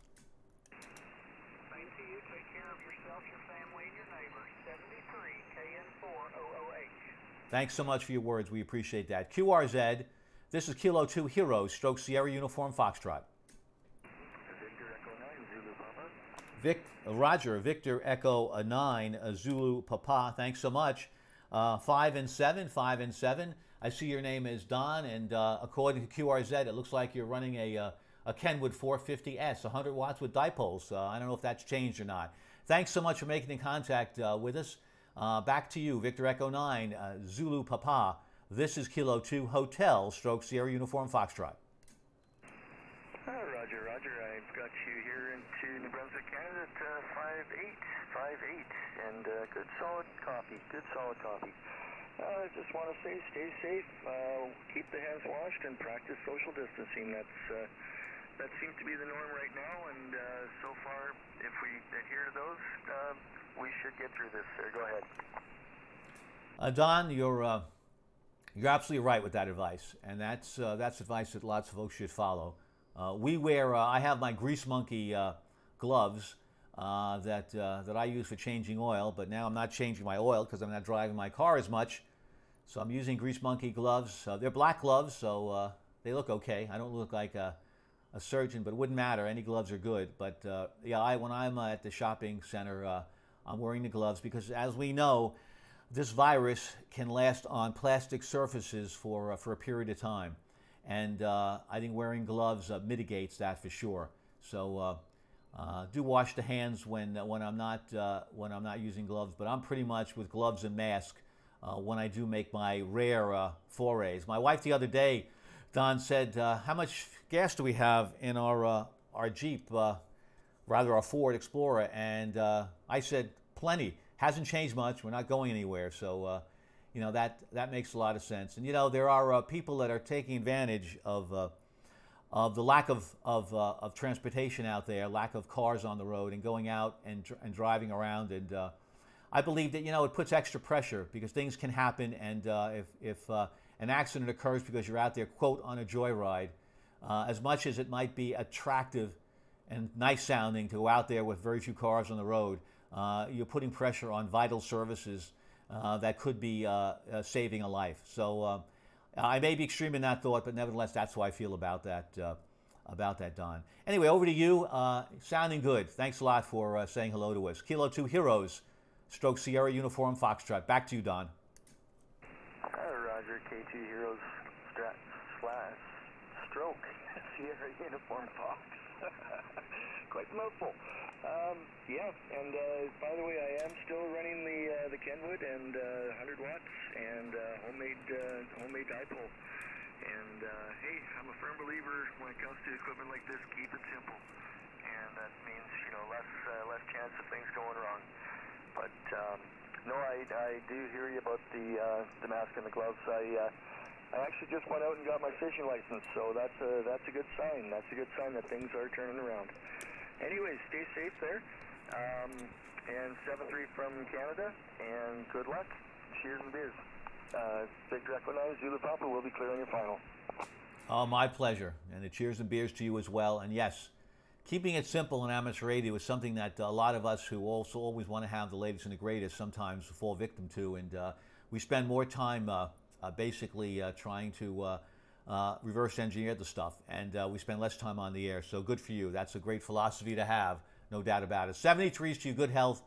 Thanks so much for your words. We appreciate that. QRZ, this is Kilo 2 Heroes, stroke Sierra Uniform Foxtrot. Vic, Roger, Victor Echo a 9, a Zulu Papa, thanks so much. Uh, 5 and 7, 5 and 7. I see your name is Don, and uh, according to QRZ, it looks like you're running a, uh, a Kenwood 450S, 100 watts with dipoles. Uh, I don't know if that's changed or not. Thanks so much for making the contact uh, with us. Uh, back to you, Victor Echo 9, Zulu Papa. This is Kilo 2 Hotel, stroke Sierra Uniform Foxtrot. Roger, Roger. I've got you here into New Brunswick, Canada at uh, 5858, and uh, good solid copy, good solid copy. I uh, just want to say stay safe, uh, keep the hands washed, and practice social distancing. That's uh, That seems to be the norm right now, and uh, so far, if we adhere to those, uh, we should get through this. Sir. Go ahead. Uh, Don, you're, uh, you're absolutely right with that advice, and that's, uh, that's advice that lots of folks should follow. Uh, we wear, uh, I have my Grease Monkey uh, gloves uh, that, uh, that I use for changing oil, but now I'm not changing my oil because I'm not driving my car as much. So I'm using Grease Monkey gloves. they're black gloves, so they look okay. I don't look like a, a, surgeon, but it wouldn't matter. Any gloves are good. But yeah, I, when I'm at the shopping center, I'm wearing the gloves because, as we know, this virus can last on plastic surfaces for, for a period of time. and uh, I think wearing gloves uh, mitigates that for sure. So uh, uh, do wash the hands when when I'm not when I'm not using gloves, but I'm pretty much with gloves and mask when I do make my rare forays. My wife the other day, Don said, "How much gas do we have in our our Jeep?" rather our Ford Explorer, and I said, "Plenty." Hasn't changed much. We're not going anywhere, so you know that that makes a lot of sense. And you know there are uh, people that are taking advantage of uh, of the lack of of, uh, of transportation out there, lack of cars on the road, and going out and and driving around. And uh, I believe that you know it puts extra pressure because things can happen, and uh, if if uh, an accident occurs because you're out there quote on a joyride, as much as it might be attractive and nice sounding to go out there with very few cars on the road, you're putting pressure on vital services uh, that could be uh, uh, saving a life. So I may be extreme in that thought, but nevertheless, that's how I feel about that. Uh, about that, Don. Anyway, over to you. Uh, sounding good. Thanks a lot for uh, saying hello to us. Kilo 2 Heroes, stroke Sierra Uniform Foxtrot. Back to you, Don. Roger. K2 Heroes strat, slash stroke [LAUGHS] Sierra Uniform Fox. [LAUGHS] Quite mouthful. Um, yeah, and uh, by the way, I am still running the uh, the Kenwood and uh, 100 watts and uh, homemade uh, homemade dipole. And uh, hey, I'm a firm believer when it comes to equipment like this, keep it simple, and that means you know less uh, less chance of things going wrong. But um, no, I I do hear you about the uh, the mask and the gloves. I uh, I actually just went out and got my fishing license, so that's a that's a good sign. That's a good sign that things are turning around anyways, stay safe there. Um, and 7-3 from Canada, and good luck. Cheers and beers. Uh, Victor Echo 9, Zulu Papa will be clearing your final. Oh, my pleasure. And the cheers and beers to you as well. And yes, keeping it simple in amateur radio is something that a lot of us who also always want to have the latest and the greatest sometimes fall victim to. And uh, we spend more time uh, uh basically uh, trying to uh, reverse engineer the stuff, and uh, we spend less time on the air. So good for you. That's a great philosophy to have, no doubt about it. 73s to you, good health,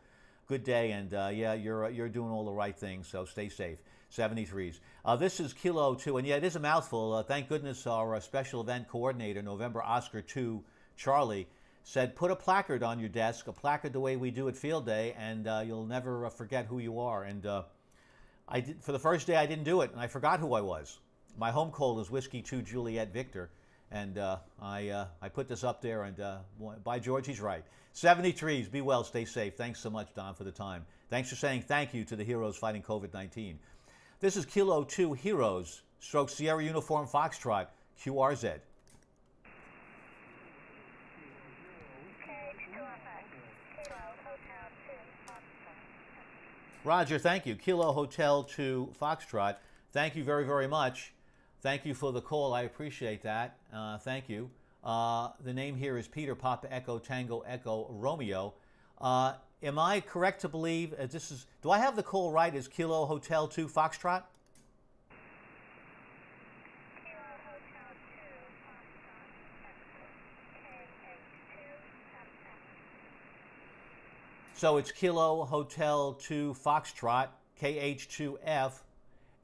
good day, and uh, yeah, you're uh, you're doing all the right things. So stay safe. 73s. Uh, this is Kilo 2, and yeah, it is a mouthful. Uh, thank goodness our special event coordinator, November Oscar 2, Charlie, said put a placard on your desk, a placard the way we do at Field Day, and you'll never forget who you are. And I did, for the first day, I didn't do it, and I forgot who I was my home code is Whiskey 2 Juliet Victor. And uh, I, uh, I put this up there, and uh, by George, he's right. 73s, be well, stay safe. Thanks so much, Don, for the time. Thanks for saying thank you to the heroes fighting COVID 19. This is Kilo 2 Heroes, stroke Sierra Uniform Foxtrot, QRZ. Roger, thank you. Kilo Hotel 2 Foxtrot. Thank you very, very much. Thank you for the call. I appreciate that. Uh, thank you. Uh, the name here is Peter Papa Echo Tango Echo Romeo. Uh, am I correct to believe uh, this is? Do I have the call right? Is Kilo Hotel Two Foxtrot? So it's Kilo Hotel 2 Foxtrot, KH2F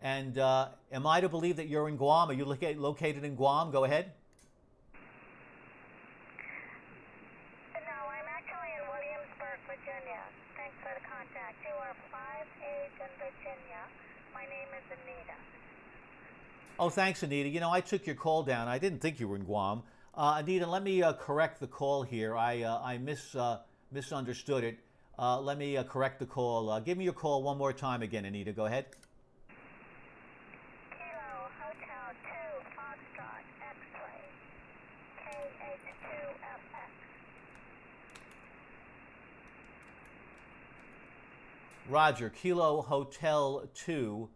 and uh, am I to believe that you're in Guam? Are you located in Guam? Go ahead. No, I'm actually in Williamsburg, Virginia. Thanks for the contact. You are 5-8 in Virginia. My name is Anita. Oh, thanks, Anita. You know, I took your call down. I didn't think you were in Guam. Uh, Anita, let me uh, correct the call here. I, uh, I mis, uh, misunderstood it. Uh, let me uh, correct the call. give me your call one more time again, Anita. Go ahead. Roger, Kilo Hotel 2,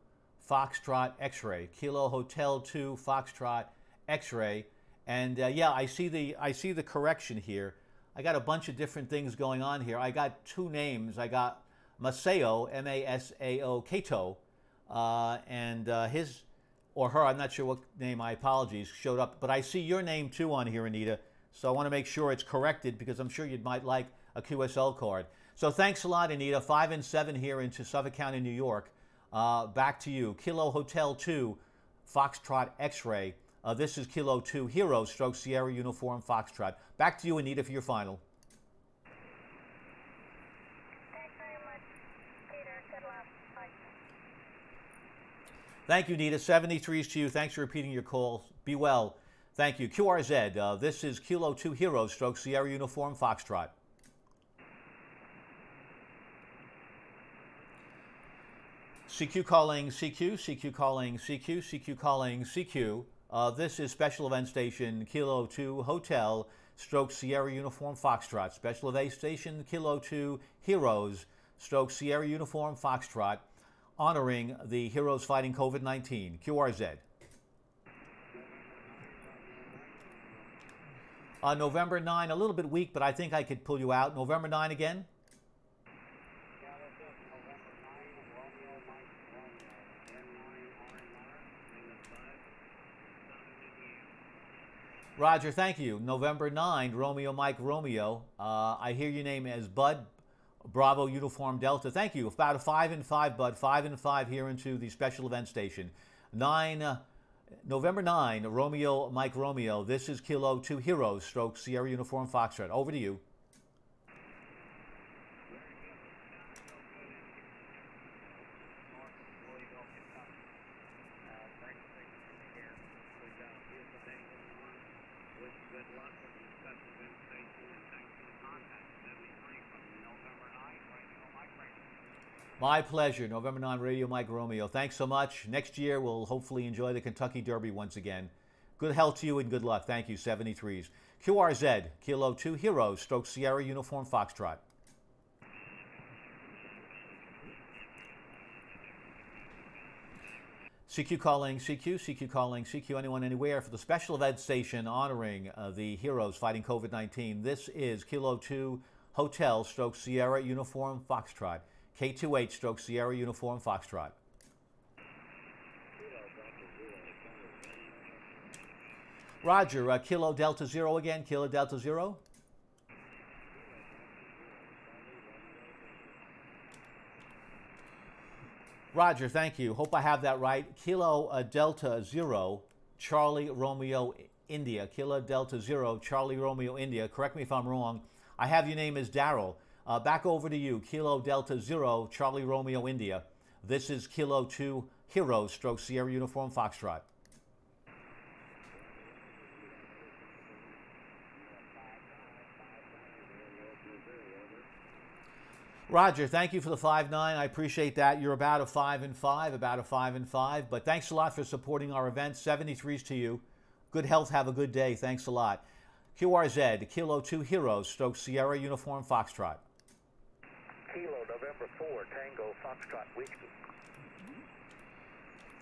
Foxtrot X-ray. Kilo Hotel 2, Foxtrot X-ray. And uh, yeah, I see the I see the correction here. I got a bunch of different things going on here. I got two names. I got Masao, M-A-S-A-O, Kato, uh, and uh, his or her, I'm not sure what name, my apologies, showed up. But I see your name too on here, Anita. So I want to make sure it's corrected because I'm sure you might like a QSL card. So thanks a lot, Anita. Five and seven here into Suffolk County, New York. Uh, back to you. Kilo Hotel 2, Foxtrot X-Ray. Uh, this is Kilo 2 Hero Stroke Sierra Uniform Foxtrot. Back to you, Anita, for your final. Thanks very much, Peter. Good luck. Bye. Thank you, Nita. 73s to you. Thanks for repeating your call. Be well. Thank you. QRZ, uh, this is Kilo 2 Hero Stroke Sierra Uniform Foxtrot. CQ calling CQ, CQ calling CQ, CQ calling CQ. Uh, this is Special Event Station Kilo 2 Hotel Stroke Sierra Uniform Foxtrot. Special Event Station Kilo 2 Heroes Stroke Sierra Uniform Foxtrot honoring the heroes fighting COVID 19. QRZ. Uh, November 9, a little bit weak, but I think I could pull you out. November 9 again? Roger, thank you. November 9, Romeo Mike Romeo. Uh, I hear your name as Bud Bravo Uniform Delta. Thank you. About a 5 and 5, Bud. 5 and 5 here into the special event station. 9, uh, November 9, Romeo Mike Romeo. This is Kilo 2 Heroes, stroke Sierra Uniform Foxtrot. Over to you. My pleasure. November 9, Radio Mike Romeo. Thanks so much. Next year, we'll hopefully enjoy the Kentucky Derby once again. Good health to you and good luck. Thank you, 73s. QRZ, Kilo 2 Heroes, Stroke Sierra Uniform Foxtrot. CQ calling CQ, CQ calling CQ, anyone, anywhere for the special event station honoring uh, the heroes fighting COVID 19. This is Kilo 2 Hotel Stroke Sierra Uniform Foxtrot. K2H stroke Sierra Uniform Foxtrot. Roger, uh, Kilo Delta Zero again, Kilo Delta Zero. Roger, thank you. Hope I have that right. Kilo uh, Delta Zero, Charlie Romeo India. Kilo Delta Zero, Charlie Romeo India. Correct me if I'm wrong. I have your name as Daryl. Uh, back over to you, Kilo Delta Zero, Charlie Romeo India. This is Kilo 2 Hero Stroke Sierra Uniform Foxtrot. Roger, thank you for the five nine. I appreciate that. You're about a five and five, about a five and five. But thanks a lot for supporting our event. 73s to you. Good health. Have a good day. Thanks a lot. QRZ, Kilo 2 Heroes, Stroke Sierra Uniform Foxtrot. Kilo, November 4, Tango, Foxtrot, Whiskey.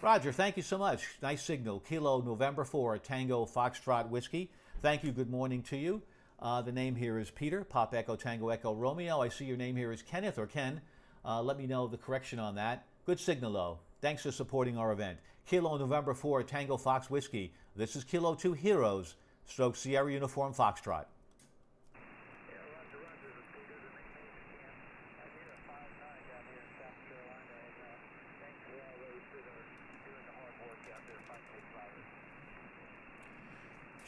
Roger, thank you so much. Nice signal. Kilo, November 4, Tango, Foxtrot, Whiskey. Thank you. Good morning to you. Uh, the name here is Peter, Pop Echo, Tango, Echo, Romeo. I see your name here is Kenneth or Ken. Uh, let me know the correction on that. Good signal, though. Thanks for supporting our event. Kilo, November 4, Tango, Fox, Whiskey. This is Kilo 2 Heroes, stroke Sierra Uniform, Foxtrot.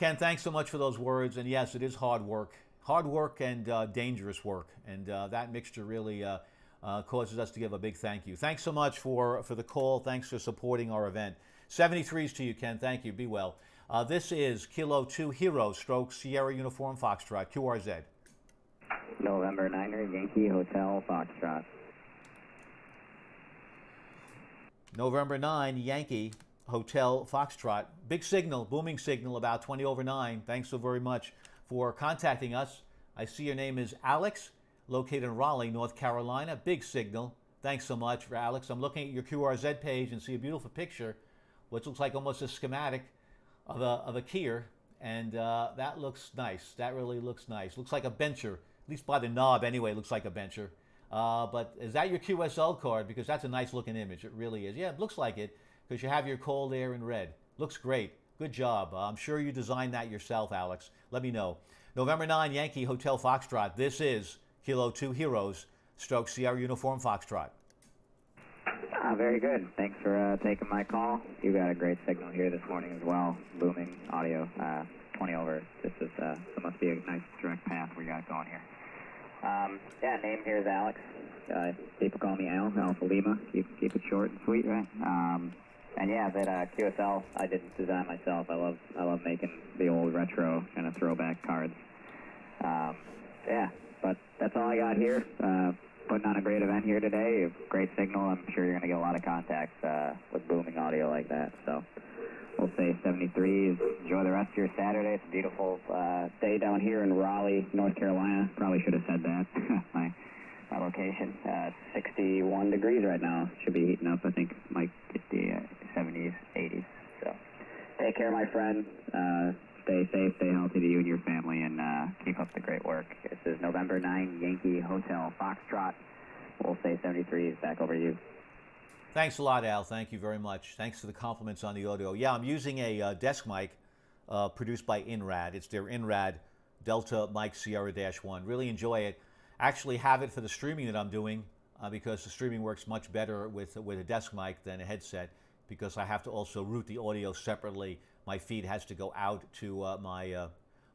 Ken, thanks so much for those words. And yes, it is hard work, hard work and uh, dangerous work, and uh, that mixture really uh, uh causes us to give a big thank you. Thanks so much for for the call. Thanks for supporting our event. 73s to you, Ken. Thank you. Be well. Uh, this is Kilo 2 Hero Stroke Sierra Uniform Foxtrot, QRZ. November 9er Yankee Hotel Foxtrot. November 9 Yankee Hotel Foxtrot. Big signal, booming signal, about 20 over 9. Thanks so very much for contacting us. I see your name is Alex, located in Raleigh, North Carolina. Big signal. Thanks so much for Alex. I'm looking at your QRZ page and see a beautiful picture, which looks like almost a schematic of a, of a Kia, and uh, that looks nice. That really looks nice. Looks like a Bencher, at least by the knob anyway, looks like a Bencher. Uh, but is that your QSL card? Because that's a nice looking image. It really is. Yeah, it looks like it because you have your cold air in red. Looks great. Good job. Uh, I'm sure you designed that yourself, Alex. Let me know. November 9, Yankee Hotel Foxtrot. This is Kilo 2 Heroes, stroke Sierra Uniform Foxtrot. Ah, very good. Thanks for uh, taking my call. You got a great signal here this morning as well. Booming audio. Uh, 20 over. This is uh, this must be a nice direct path we got going here. Um, yeah, name here is Alex. Uh, people call me Al, Alpha Lima. Keep keep it short and sweet, right? Um, and yeah, that uh, QSL I didn't design myself. I love I love making the old retro kind of throwback cards. Um, yeah, but that's all I got here. Uh, putting on a great event here today. Great signal. I'm sure you're going to get a lot of contacts uh, with booming audio like that. So we'll say 73. Enjoy the rest of your Saturday. It's a beautiful uh, day down here in Raleigh, North Carolina. Probably should have said that. [LAUGHS] my my location. Uh, 61 degrees right now. Should be heating up. I think might get the uh, 70s, 80s. So take care, my friend. Uh, stay safe, stay healthy to you and your family, and uh, keep up the great work. This is November 9 Yankee Hotel Foxtrot. We'll say 73s. Back over to you. Thanks a lot, Al. Thank you very much. Thanks for the compliments on the audio. Yeah, I'm using a uh, desk mic uh, produced by INRAD. It's their INRAD Delta Mic Sierra Dash 1. Really enjoy it. Actually, have it for the streaming that I'm doing uh, because the streaming works much better with, with a desk mic than a headset because I have to also route the audio separately. My feed has to go out to uh, my, uh,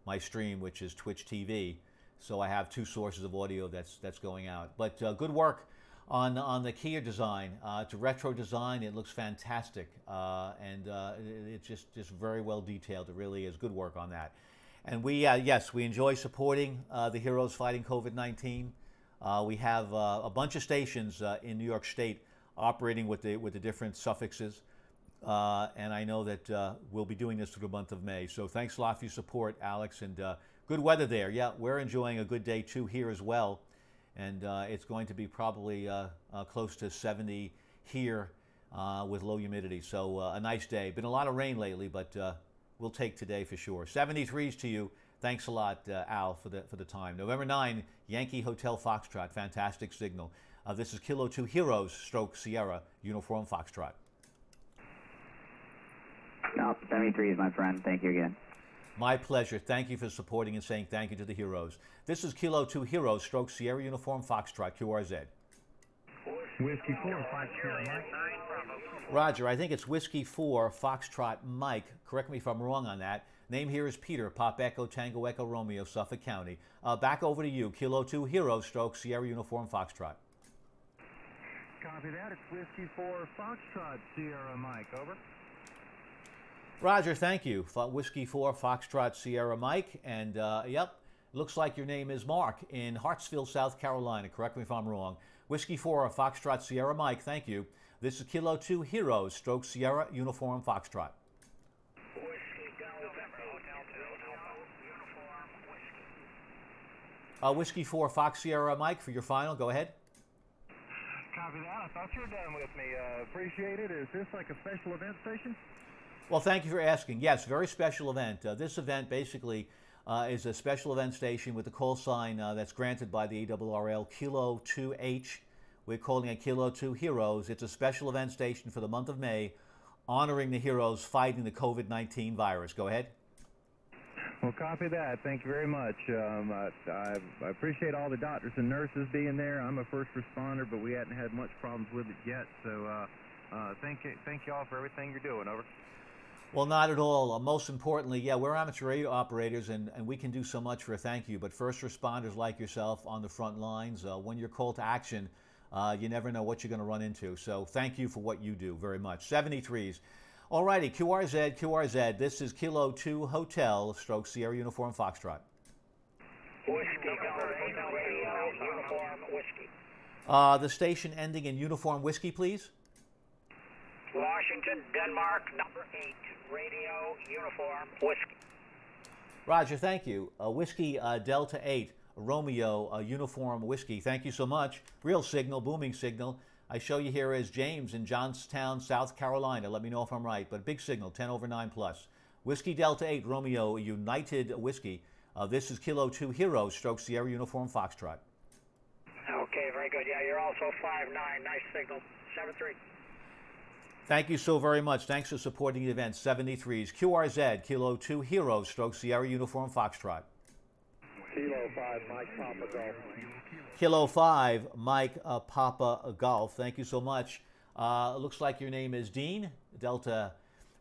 my stream, which is Twitch TV. So I have two sources of audio that's, that's going out. But uh, good work on on the Kia design. Uh, it's a retro design. It looks fantastic, uh, and uh, it's just just very well detailed. It really is good work on that. And we yes, we enjoy supporting the heroes fighting COVID-19. Uh, we have a bunch of stations in New York State operating with the with the different suffixes. and I know that we'll be doing this through the month of May. So thanks a lot for your support, Alex, and good weather there. Yeah, we're enjoying a good day too here as well and uh, it's going to be probably uh, uh, close to 70 here uh, with low humidity. So uh, a nice day. Been a lot of rain lately, but uh, we'll take today for sure. 73s to you. Thanks a lot, Al, for the for the time. November 9, Yankee Hotel Foxtrot. Fantastic signal. This is Kilo 2 Heroes, stroke Sierra, Uniform Foxtrot. No, 73s, my friend. Thank you again. My pleasure. Thank you for supporting and saying thank you to the heroes. This is Kilo 2 Heroes, stroke Sierra Uniform Foxtrot, QRZ. Whiskey 4, Foxtrot Mike. Roger, I think it's Whiskey 4, Foxtrot Mike. Correct me if I'm wrong on that. Name here is Peter, Pop Echo Tango Echo Romeo, Suffolk County. Uh, back over to you, Kilo 2 Heroes, stroke Sierra Uniform Foxtrot. Copy that. It's Whiskey 4, Foxtrot Sierra Mike. Over. Roger, thank you. Whiskey 4, Foxtrot Sierra Mike. And uh, yep, looks like your name is Mark in Hartsville, South Carolina. Correct me if I'm wrong. Whiskey 4, Foxtrot Sierra Mike, thank you. This is Kilo 2 Heroes, stroke Sierra Uniform Foxtrot. Uh, Whiskey 4, Fox Sierra Mike for your final. Go ahead. Copy that. I thought you were done with me. Uh, appreciate it. Is this like a special event station? Well, thank you for asking. Yes, very special event. Uh, this event basically uh, is a special event station with a call sign uh, that's granted by the ARRL Kilo 2H. We're calling it Kilo 2 Heroes. It's a special event station for the month of May, honoring the heroes fighting the COVID 19 virus. Go ahead. Well, copy that. Thank you very much. Um, I, I, appreciate all the doctors and nurses being there. I'm a first responder, but we hadn't had much problems with it yet. So uh, uh, thank you, thank you all for everything you're doing. Over. Well, not at all. Uh, most importantly, yeah, we're amateur radio operators and, and we can do so much for a thank you. But first responders like yourself on the front lines, uh, when you're called to action, uh, you never know what you're going to run into. So thank you for what you do very much. 73s. All righty, QRZ, QRZ. This is Kilo 2 Hotel, stroke Sierra Uniform Foxtrot. Whiskey, uniform whiskey. Uh, the station ending in uniform whiskey, please. Washington, Denmark, number 8 radio uniform whiskey. Roger, thank you. Uh, whiskey uh, Delta 8, Romeo uh, uniform whiskey. Thank you so much. Real signal, booming signal. I show you here as James in Johnstown, South Carolina. Let me know if I'm right, but big signal, 10 over 9 plus. Whiskey Delta 8, Romeo United Whiskey. Uh, this is Kilo 2 Hero, stroke Sierra Uniform Foxtrot. Okay, very good. Yeah, you're also five nine. Nice signal. 7-3. Thank you so very much. Thanks for supporting the event. 73s. QRZ, Kilo 2 Hero, stroke Sierra Uniform Foxtrot. Kilo 5, Mike Papa Golf. Kilo 5, Mike uh, Papa Golf. Thank you so much. Uh, looks like your name is Dean, Delta,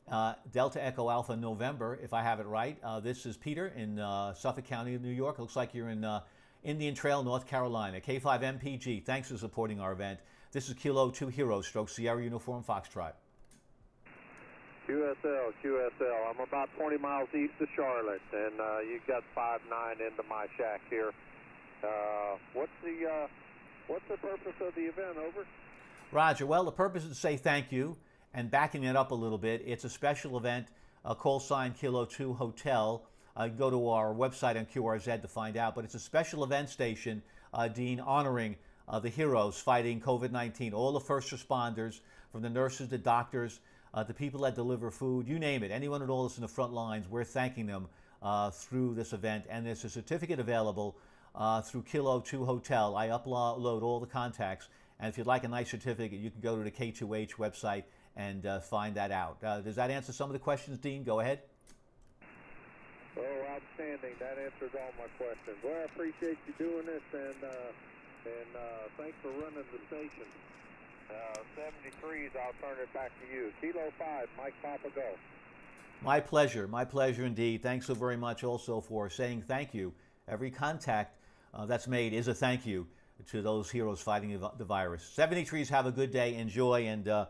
uh, Delta Echo Alpha November, if I have it right. Uh, this is Peter in uh, Suffolk County, New York. looks like you're in uh, Indian Trail, North Carolina. K5MPG, thanks for supporting our event. This is Kilo 2 Hero, stroke Sierra Uniform Foxtrot. QSL, QSL. I'm about 20 miles east of Charlotte, and uh, you got five nine into my shack here. Uh, what's the uh, what's the purpose of the event? Over. Roger. Well, the purpose is to say thank you and backing it up a little bit. It's a special event, a call sign Kilo 2 Hotel. Uh, go to our website on QRZ to find out. But it's a special event station, uh, Dean, honoring uh, the heroes fighting COVID 19, all the first responders, from the nurses, the doctors, the people that deliver food, you name it, anyone at all that's in the front lines, we're thanking them through this event. And there's a certificate available uh, through Kilo 2 Hotel. I upload all the contacts. And if you'd like a nice certificate, you can go to the K2H website and uh, find that out. Uh, does that answer some of the questions, Dean? Go ahead. Oh, outstanding. That answers all my questions. Well, I appreciate you doing this, and uh, and uh, thanks for running the station. Uh, 73s, I'll turn it back to you. Kilo 5, Mike Papa Go. My pleasure. My pleasure indeed. Thanks so very much also for saying thank you. Every contact uh, that's made is a thank you to those heroes fighting the virus. 73s, have a good day. Enjoy. And uh,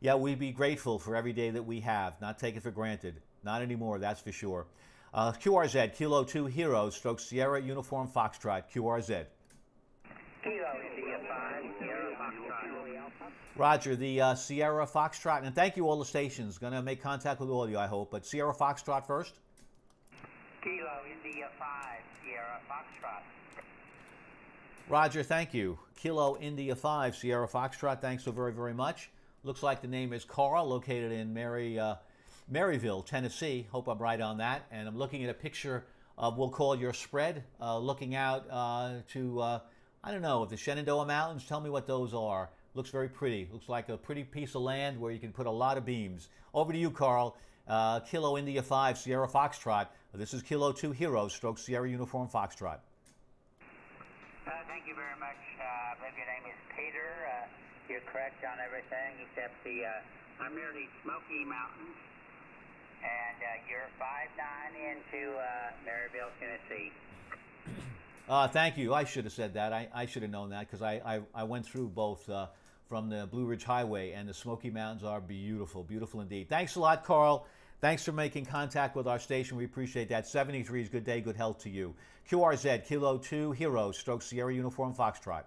yeah, we'd be grateful for every day that we have, not take it for granted. Not anymore, that's for sure. Uh, QRZ, Kilo 2 Heroes, stroke Sierra Uniform Foxtrot, QRZ. Kilo India 5, Sierra Foxtrot. Roger, the uh, Sierra Foxtrot, and thank you all the stations. Going to make contact with all of you, I hope. But Sierra Foxtrot first. Kilo India 5, Sierra Foxtrot. Roger, thank you. Kilo India 5, Sierra Foxtrot, thanks so very, very much. Looks like the name is Carl, located in Mary, uh, Maryville, Tennessee. Hope I'm right on that. And I'm looking at a picture of, we'll call your spread, uh, looking out uh, to, uh, I don't know, the Shenandoah Mountains. Tell me what those are. Looks very pretty. Looks like a pretty piece of land where you can put a lot of beams. Over to you, Carl. Uh, Kilo India 5, Sierra Foxtrot. This is Kilo 2 Heroes, stroke Sierra Uniform Foxtrot. Uh, thank you very much. Uh, I believe your name is Peter. Uh, you're correct on everything except the, uh, I'm near the Smoky Mountains. And uh, you're 5-9 into uh, Maryville, Tennessee. [COUGHS] Uh, thank you. I should have said that. I, I should have known that because I, I, I, went through both uh, from the Blue Ridge Highway and the Smoky Mountains are beautiful, beautiful indeed. Thanks a lot, Carl. Thanks for making contact with our station. We appreciate that. 73 is good day, good health to you. QRZ, Kilo 2, Hero, Stroke Sierra Uniform Foxtrot.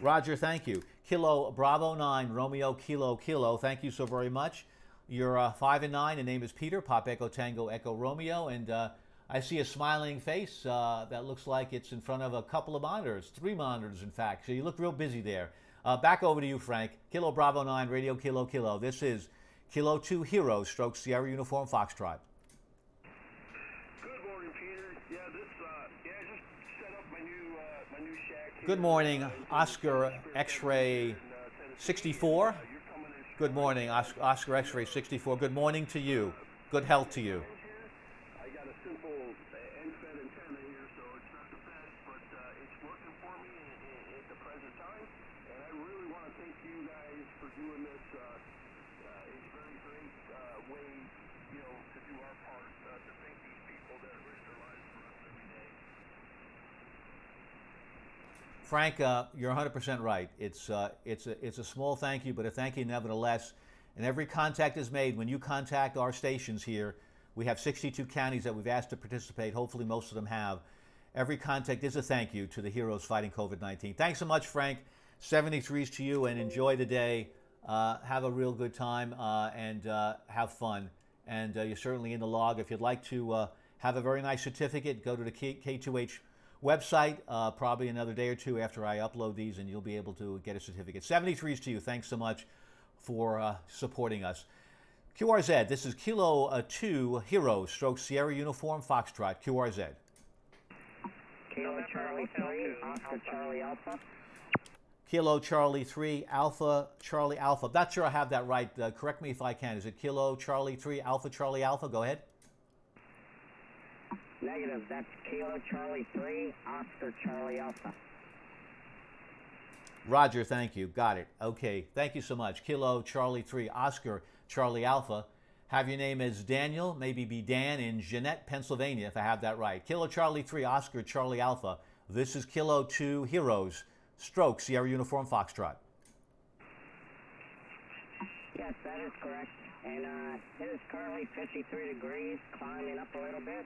Roger, thank you. Kilo Bravo 9, Romeo Kilo Kilo, thank you so very much. You're uh, 5 and 9, the name is Peter, Pop Echo Tango Echo Romeo, and uh, I see a smiling face uh, that looks like it's in front of a couple of monitors, three monitors in fact, so you look real busy there. Uh, back over to you, Frank. Kilo Bravo 9, Radio Kilo Kilo. This is Kilo 2 Hero, stroke Sierra Uniform Foxtrot. Good morning, Peter. Yeah, this, uh, yeah, I just set up my new, uh, my new shack. Good morning, Oscar X-Ray 64. Good morning, Oscar X-Ray 64. Good morning to you. Good health to you. Thank you guys for doing this. Uh, uh, it's very great uh, way, you know, to do our part uh, to thank these people that risk their lives for us every day. Frank, uh, you're 100% right. It's, uh, it's, a, it's a small thank you, but a thank you nevertheless. And every contact is made. When you contact our stations here, we have 62 counties that we've asked to participate. Hopefully, most of them have. Every contact is a thank you to the heroes fighting COVID 19. Thanks so much, Frank. 73s to you, and enjoy the day. Uh, have a real good time uh, and uh, have fun. And uh, you're certainly in the log. If you'd like to uh, have a very nice certificate, go to the K- K2H website uh, probably another day or two after I upload these, and you'll be able to get a certificate. 73s to you. Thanks so much for supporting us. QRZ, this is Kilo 2 Hero Stroke Sierra Uniform Foxtrot, QRZ. Kilo Charlie 3, Oscar Charlie Alpha. Kilo Charlie 3 Alpha Charlie Alpha. I'm not sure I have that right. Uh, correct me if I can. Is it Kilo Charlie 3 Alpha Charlie Alpha? Go ahead. Negative. That's Kilo Charlie 3 Oscar Charlie Alpha. Roger, thank you. Got it. Okay, thank you so much. Kilo Charlie 3 Oscar Charlie Alpha. Have your name as Daniel, maybe be Dan in Jeannette, Pennsylvania, if I have that right. Kilo Charlie 3 Oscar Charlie Alpha. This is Kilo 2 Heroes Stroke Sierra Uniform Foxtrot. Yes, that is correct. And uh, it is currently 53 degrees, climbing up a little bit.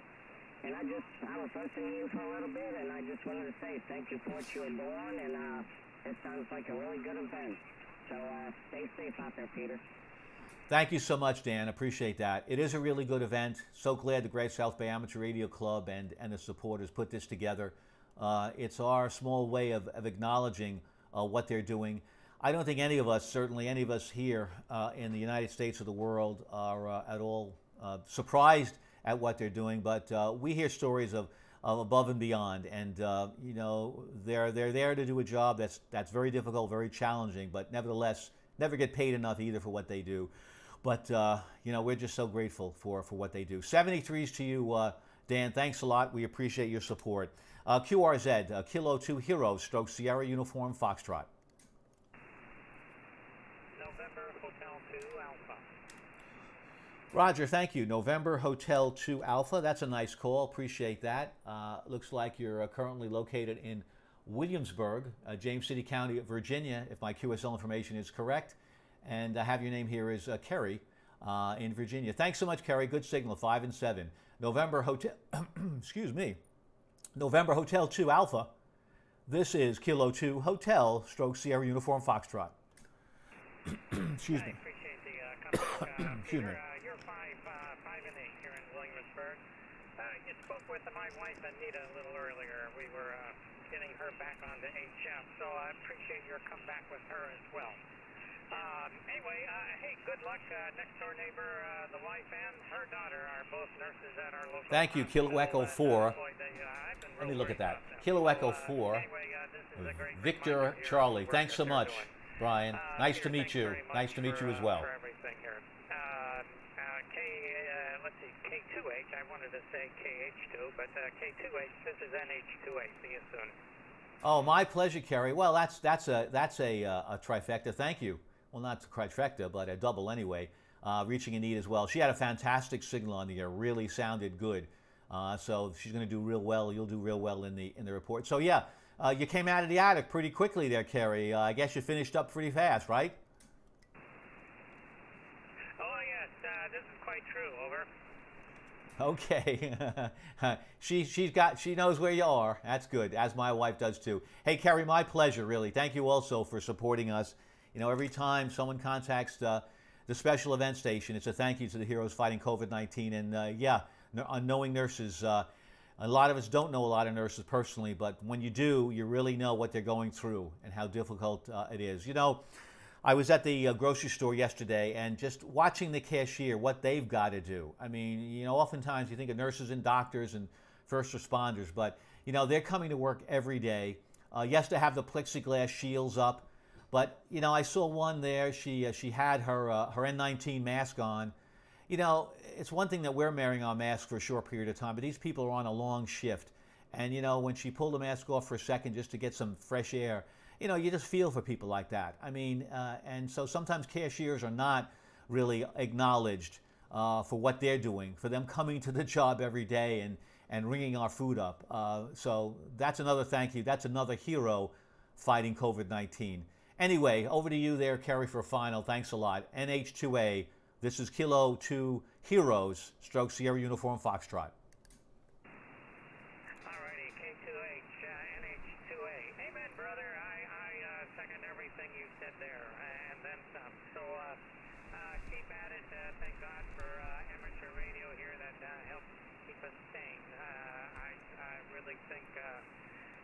And I just, I was listening to you for a little bit, and I just wanted to say thank you for what you are doing, and uh, it sounds like a really good event. So uh, stay safe out there, Peter. Thank you so much, Dan. Appreciate that. It is a really good event. So glad the Great South Bay Amateur Radio Club and, and the supporters put this together. Uh, it's our small way of, of acknowledging uh, what they're doing. I don't think any of us, certainly any of us here uh, in the United States or the world, are uh, at all uh, surprised at what they're doing. But uh, we hear stories of, of above and beyond, and you know they're they're there to do a job that's that's very difficult, very challenging, but nevertheless never get paid enough either for what they do. But you know we're just so grateful for for what they do. 73s to you, Dan. Thanks a lot. We appreciate your support. Uh, QRZ, uh, Kilo 2 Hero, stroke Sierra Uniform Foxtrot. November Hotel 2 Alpha. Roger, thank you. November Hotel 2 Alpha. That's a nice call. Appreciate that. Uh, looks like you're uh, currently located in Williamsburg, uh, James City County, Virginia, if my QSL information is correct. And I have your name here is uh, Kerry in Virginia. Thanks so much, Kerry. Good signal, 5 and 7. November Hotel, [CLEARS THROAT] excuse me, November Hotel 2 Alpha. This is Kilo 2 Hotel Stroke Sierra Uniform Foxtrot. [CLEARS THROAT] Excuse me. I appreciate the uh, coverage. Uh, [COUGHS] Excuse Peter, me. Uh, you're five, uh, five and eight here in Williamsburg. Uh, you spoke with my wife Anita a little earlier. We were uh, getting her back on the HF, so I appreciate your comeback with her as well. Um, anyway, uh, hey, good luck. Uh, next door neighbor, uh, the wife and her daughter are both nurses at our local. Thank you, Kilo Echo 4. Let me look at that. Kilo Echo 4. Victor Charlie. Thanks so much, Brian. Nice to meet you. Nice to meet you as well. For everything here. Uh, uh, K, uh, let's see, K2H. I wanted to say KH2, but uh, K2H. This is NH2H. See you soon. Oh, my pleasure, Kerry. Well, that's that's a that's a, uh, a trifecta. Thank you. Well, not a trifecta, but a double anyway. Uh, reaching Anita as well. She had a fantastic signal on the air. Really sounded good. Uh, so she's going to do real well. You'll do real well in the in the report. So yeah, uh, you came out of the attic pretty quickly there, Kerry. Uh, I guess you finished up pretty fast, right? Oh yes, uh, this is quite true. Over. Okay. [LAUGHS] she she's got she knows where you are. That's good. As my wife does too. Hey, Kerry, my pleasure. Really. Thank you also for supporting us. You know, every time someone contacts uh, the special event station, it's a thank you to the heroes fighting COVID-19. And uh, yeah, unknowing nurses. Uh, a lot of us don't know a lot of nurses personally, but when you do, you really know what they're going through and how difficult uh, it is. You know, I was at the uh, grocery store yesterday and just watching the cashier, what they've got to do. I mean, you know, oftentimes you think of nurses and doctors and first responders, but, you know, they're coming to work every day. Uh, yes, to have the plexiglass shields up, but, you know, I saw one there. She, uh, she had her, uh, her N19 mask on. You know, it's one thing that we're wearing our masks for a short period of time, but these people are on a long shift. And, you know, when she pulled the mask off for a second just to get some fresh air, you know, you just feel for people like that. I mean, uh, and so sometimes cashiers are not really acknowledged uh, for what they're doing, for them coming to the [LAUGHS] job every day and, and ringing our food up. Uh, so that's another thank you. That's another hero fighting COVID 19. Anyway, over to you there, Kerry, for a final. Thanks a lot. NH2A, this is Kilo 2 Heroes, stroke Sierra Uniform Foxtrot. Alrighty, K2H, uh, NH2A. Amen, brother. I, I uh, second everything you said there, and then some. So uh, uh, keep at it. Thank God for amateur radio here that helps keep us sane. I, I really think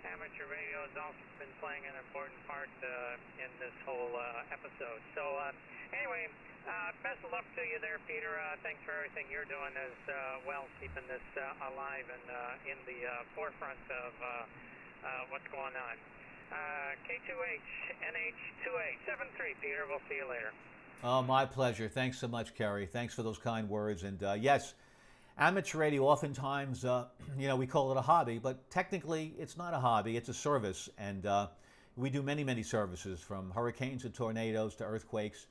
amateur radio has also been playing an important part uh, this whole uh, episode. So uh, anyway, uh, best of luck to you there, Peter. Uh, thanks for everything you're doing as uh, well, keeping this uh, alive and uh, in the uh, forefront of uh, uh, what's going on. Uh, K2H, NH2A, 73, Peter. We'll see you later. Oh, my pleasure. Thanks so much, Kerry. Thanks for those kind words. And uh, yes, amateur radio, oftentimes, uh, [CLEARS THROAT] you know, we call it a hobby, but technically it's not a hobby, it's a service. And, uh, we do many, many services from hurricanes and tornadoes to earthquakes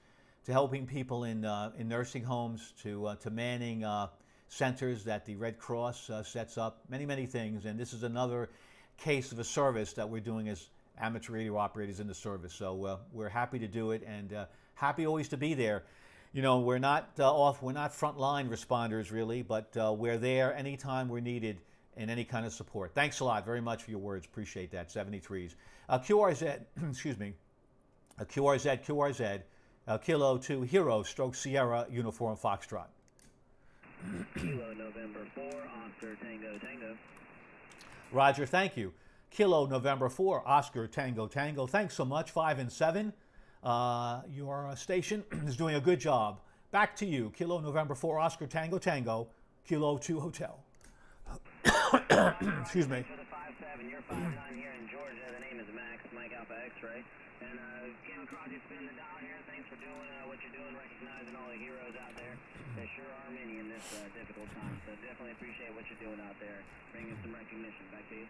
to helping people in, uh, in nursing homes to, uh, to manning uh, centers that the Red Cross uh, sets up, many, many things. And this is another case of a service that we're doing as amateur radio operators in the service. So uh, we're happy to do it and uh, happy always to be there. You know, we're not off, we're not frontline responders really, but we're there anytime we're needed in any kind of support. Thanks a lot very much for your words. Appreciate that. 73s. Uh, QRZ, [CLEARS THROAT] excuse me, uh, QRZ, QRZ, uh, Kilo 2 Hero Stroke Sierra Uniform Foxtrot. Kilo November 4, Oscar Tango Tango. Roger, thank you. Kilo November 4, Oscar Tango Tango. Thanks so much. 5 and 7. Uh, your uh, station [CLEARS THROAT] is doing a good job. Back to you. Kilo November 4, Oscar Tango Tango, Kilo 2 Hotel. [COUGHS] Excuse me. For the 5-7, you're 5-9 here in Georgia. The name is Max, Mike Alpha X-Ray. And uh, came across you spin the here. Thanks for doing uh, what you're doing, recognizing all the heroes out there. There sure are many in this uh, difficult time. So definitely appreciate what you're doing out there, bringing some recognition. Back to you.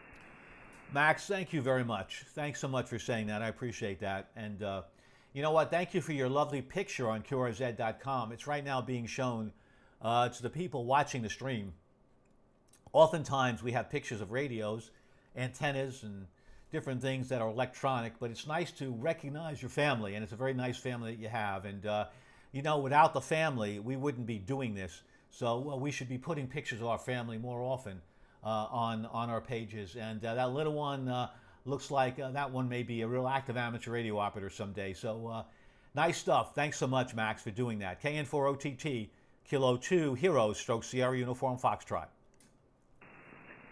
Max, thank you very much. Thanks so much for saying that. I appreciate that. And uh, you know what? Thank you for your lovely picture on QRZ.com. It's right now being shown uh, to the people watching the stream. Oftentimes, we have pictures of radios, antennas, and different things that are electronic, but it's nice to recognize your family, and it's a very nice family that you have. And, uh, you know, without the family, we wouldn't be doing this. So uh, we should be putting pictures of our family more often uh, on, on our pages. And uh, that little one uh, looks like that one may be a real active amateur radio operator someday. So nice stuff. Thanks so much, Max, for doing that. KN4OTT, Kilo 2, Heroes, Stroke Sierra Uniform Foxtrot.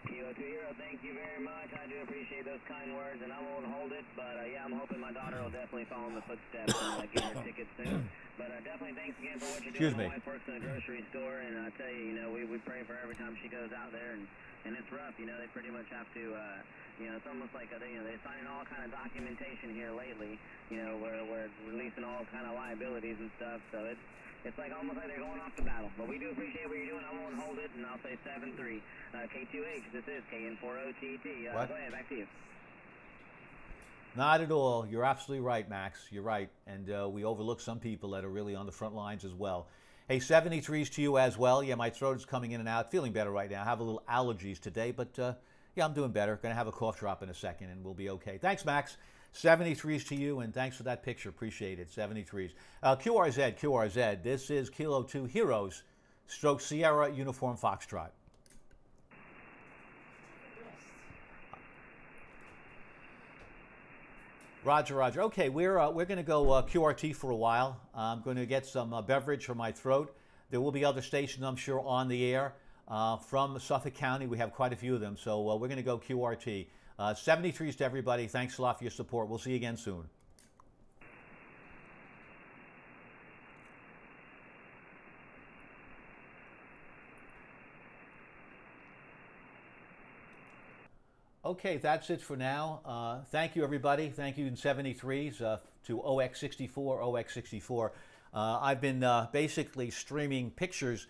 Kilo 2 Hero, thank you very much. I do appreciate those kind words, and I won't hold it, but uh, yeah, I'm hoping my daughter will definitely follow in the footsteps and uh, get her [COUGHS] tickets soon. But uh, definitely thanks again for what you're doing. Excuse me. My wife works in a grocery store, and I tell you, you know, we, we pray for her every time she goes out there, and, and it's rough. You know, they pretty much have to, uh, you know, it's almost like, uh, they, you know, they're signing all kind of documentation here lately, you know, where, it's releasing all kind of liabilities and stuff, so it's, it's like almost like they're going off the battle. But we do appreciate what you're doing. I won't hold it, and I'll say 7-3. Uh, K2H, this is KN4OTT. Uh, What? Go ahead, back to you. Not at all. You're absolutely right, Max. You're right. And uh, we overlook some people that are really on the front lines as well. Hey, 73s to you as well. Yeah, my throat is coming in and out. Feeling better right now. I have a little allergies today, but uh, yeah, I'm doing better. Going to have a cough drop in a second and we'll be okay. Thanks, Max. 73s to you, and thanks for that picture. Appreciate it. 73s. Uh, QRZ, QRZ. This is Kilo 2 Heroes, stroke Sierra Uniform Foxtrot. Roger, Roger. Okay, we're, uh, we're going to go uh, QRT for a while. I'm going to get some uh, beverage for my throat. There will be other stations, I'm sure, on the air uh, from Suffolk County. We have quite a few of them, so uh, we're going to go QRT. Uh, 73s to everybody. Thanks a lot for your support. We'll see you again soon. Okay, that's it for now. Uh, thank you, everybody. Thank you in 73s uh, to OX64, OX64. Uh, I've been uh, basically streaming pictures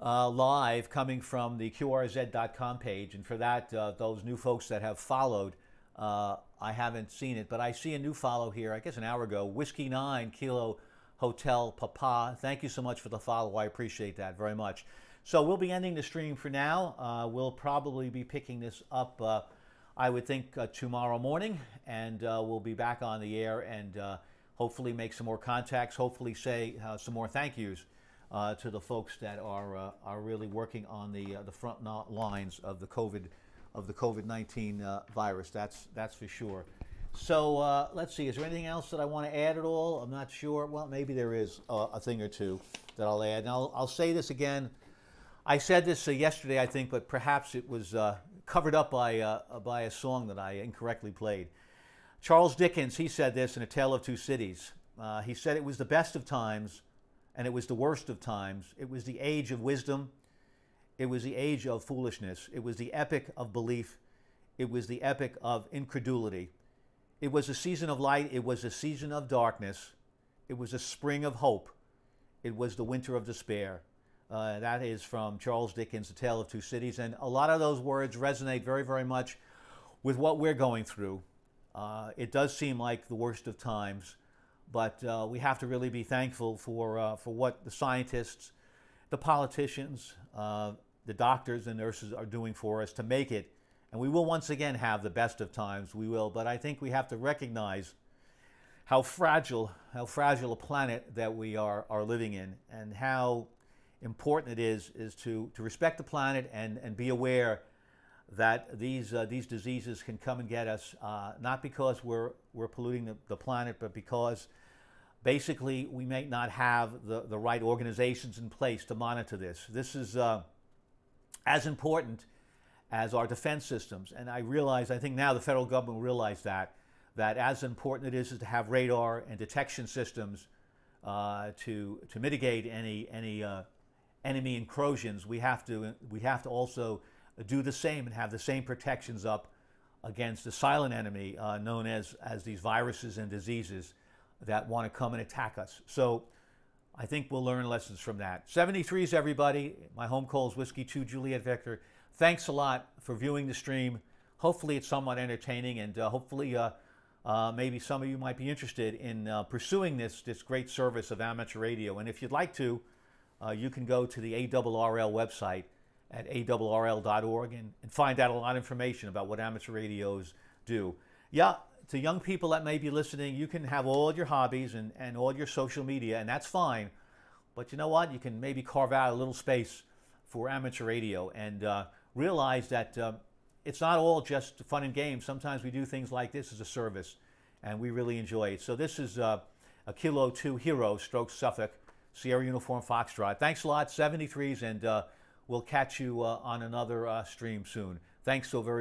uh, live coming from the QRZ.com page, and for that, uh, those new folks that have followed, I haven't seen it, but I see a new follow here, I guess an hour ago, Whiskey 9 Kilo Hotel Papa. Thank you so much for the follow. I appreciate that very much. So we'll be ending the stream for now. we'll probably be picking this up I would think uh, tomorrow morning, and uh, we'll be back on the air and uh, hopefully make some more contacts. Hopefully, say uh, some more thank yous uh, to the folks that are uh, are really working on the the front lines of the COVID of the COVID nineteen virus. That's that's for sure. So let's see. Is there anything else that I want to add at all? I'm not sure. Well, maybe there is a thing or two that I'll add. And I'll, I'll say this again. I said this yesterday, I think, but perhaps it was covered up by, uh, by a song that I incorrectly played. Charles Dickens, he said this in A Tale of Two Cities. Uh, he said it was the best of times and it was the worst of times. It was the age of wisdom. It was the age of foolishness. It was the epic of belief. It was the epic of incredulity. It was a season of light. It was a season of darkness. It was a spring of hope. It was the winter of despair. Uh, that is from Charles Dickens' The Tale of Two Cities. And a lot of those words resonate very, very much with what we're going through. Uh, it does seem like the worst of times, but uh, we have to really be thankful for, uh, for what the scientists, the politicians, uh, the doctors and nurses are doing for us to make it. And we will once again have the best of times, we will, but I think we have to recognize how fragile, how fragile a planet that we are, are living in, and how important it is, is to, to respect the planet and, and be aware that these, uh, these diseases can come and get us, uh, not because we're, we're polluting the, the planet, but because basically we may not have the, the right organizations in place to monitor this. This is uh, as important as our defense systems. And I realize, I think now the federal government will realize that, that as important it is, is to have radar and detection systems uh, to, to mitigate any, any uh, enemy incursions, we have, to, we have to also do the same and have the same protections up against the silent enemy uh, known as, as these viruses and diseases that want to come and attack us. So I think we'll learn lessons from that. 73s, everybody. My home call is Whiskey 2 Juliet Victor. Thanks a lot for viewing the stream. Hopefully it's somewhat entertaining and uh, hopefully uh, uh, maybe some of you might be interested in uh, pursuing this, this great service of amateur radio. And if you'd like to, uh, you can go to the ARRL website at arrl.org and, and find out a lot of information about what amateur radios do. Yeah, to young people that may be listening, you can have all your hobbies and, and all your social media, and that's fine. But you know what? You can maybe carve out a little space for amateur radio and uh, realize that uh, it's not all just fun and games. Sometimes we do things like this as a service, and we really enjoy it. So this is uh, a Kilo 2 Hero, stroke Suffolk, Sierra Uniform Foxtrot. Thanks a lot, 73s, and uh, we'll catch you uh, on another uh, stream soon. Thanks so very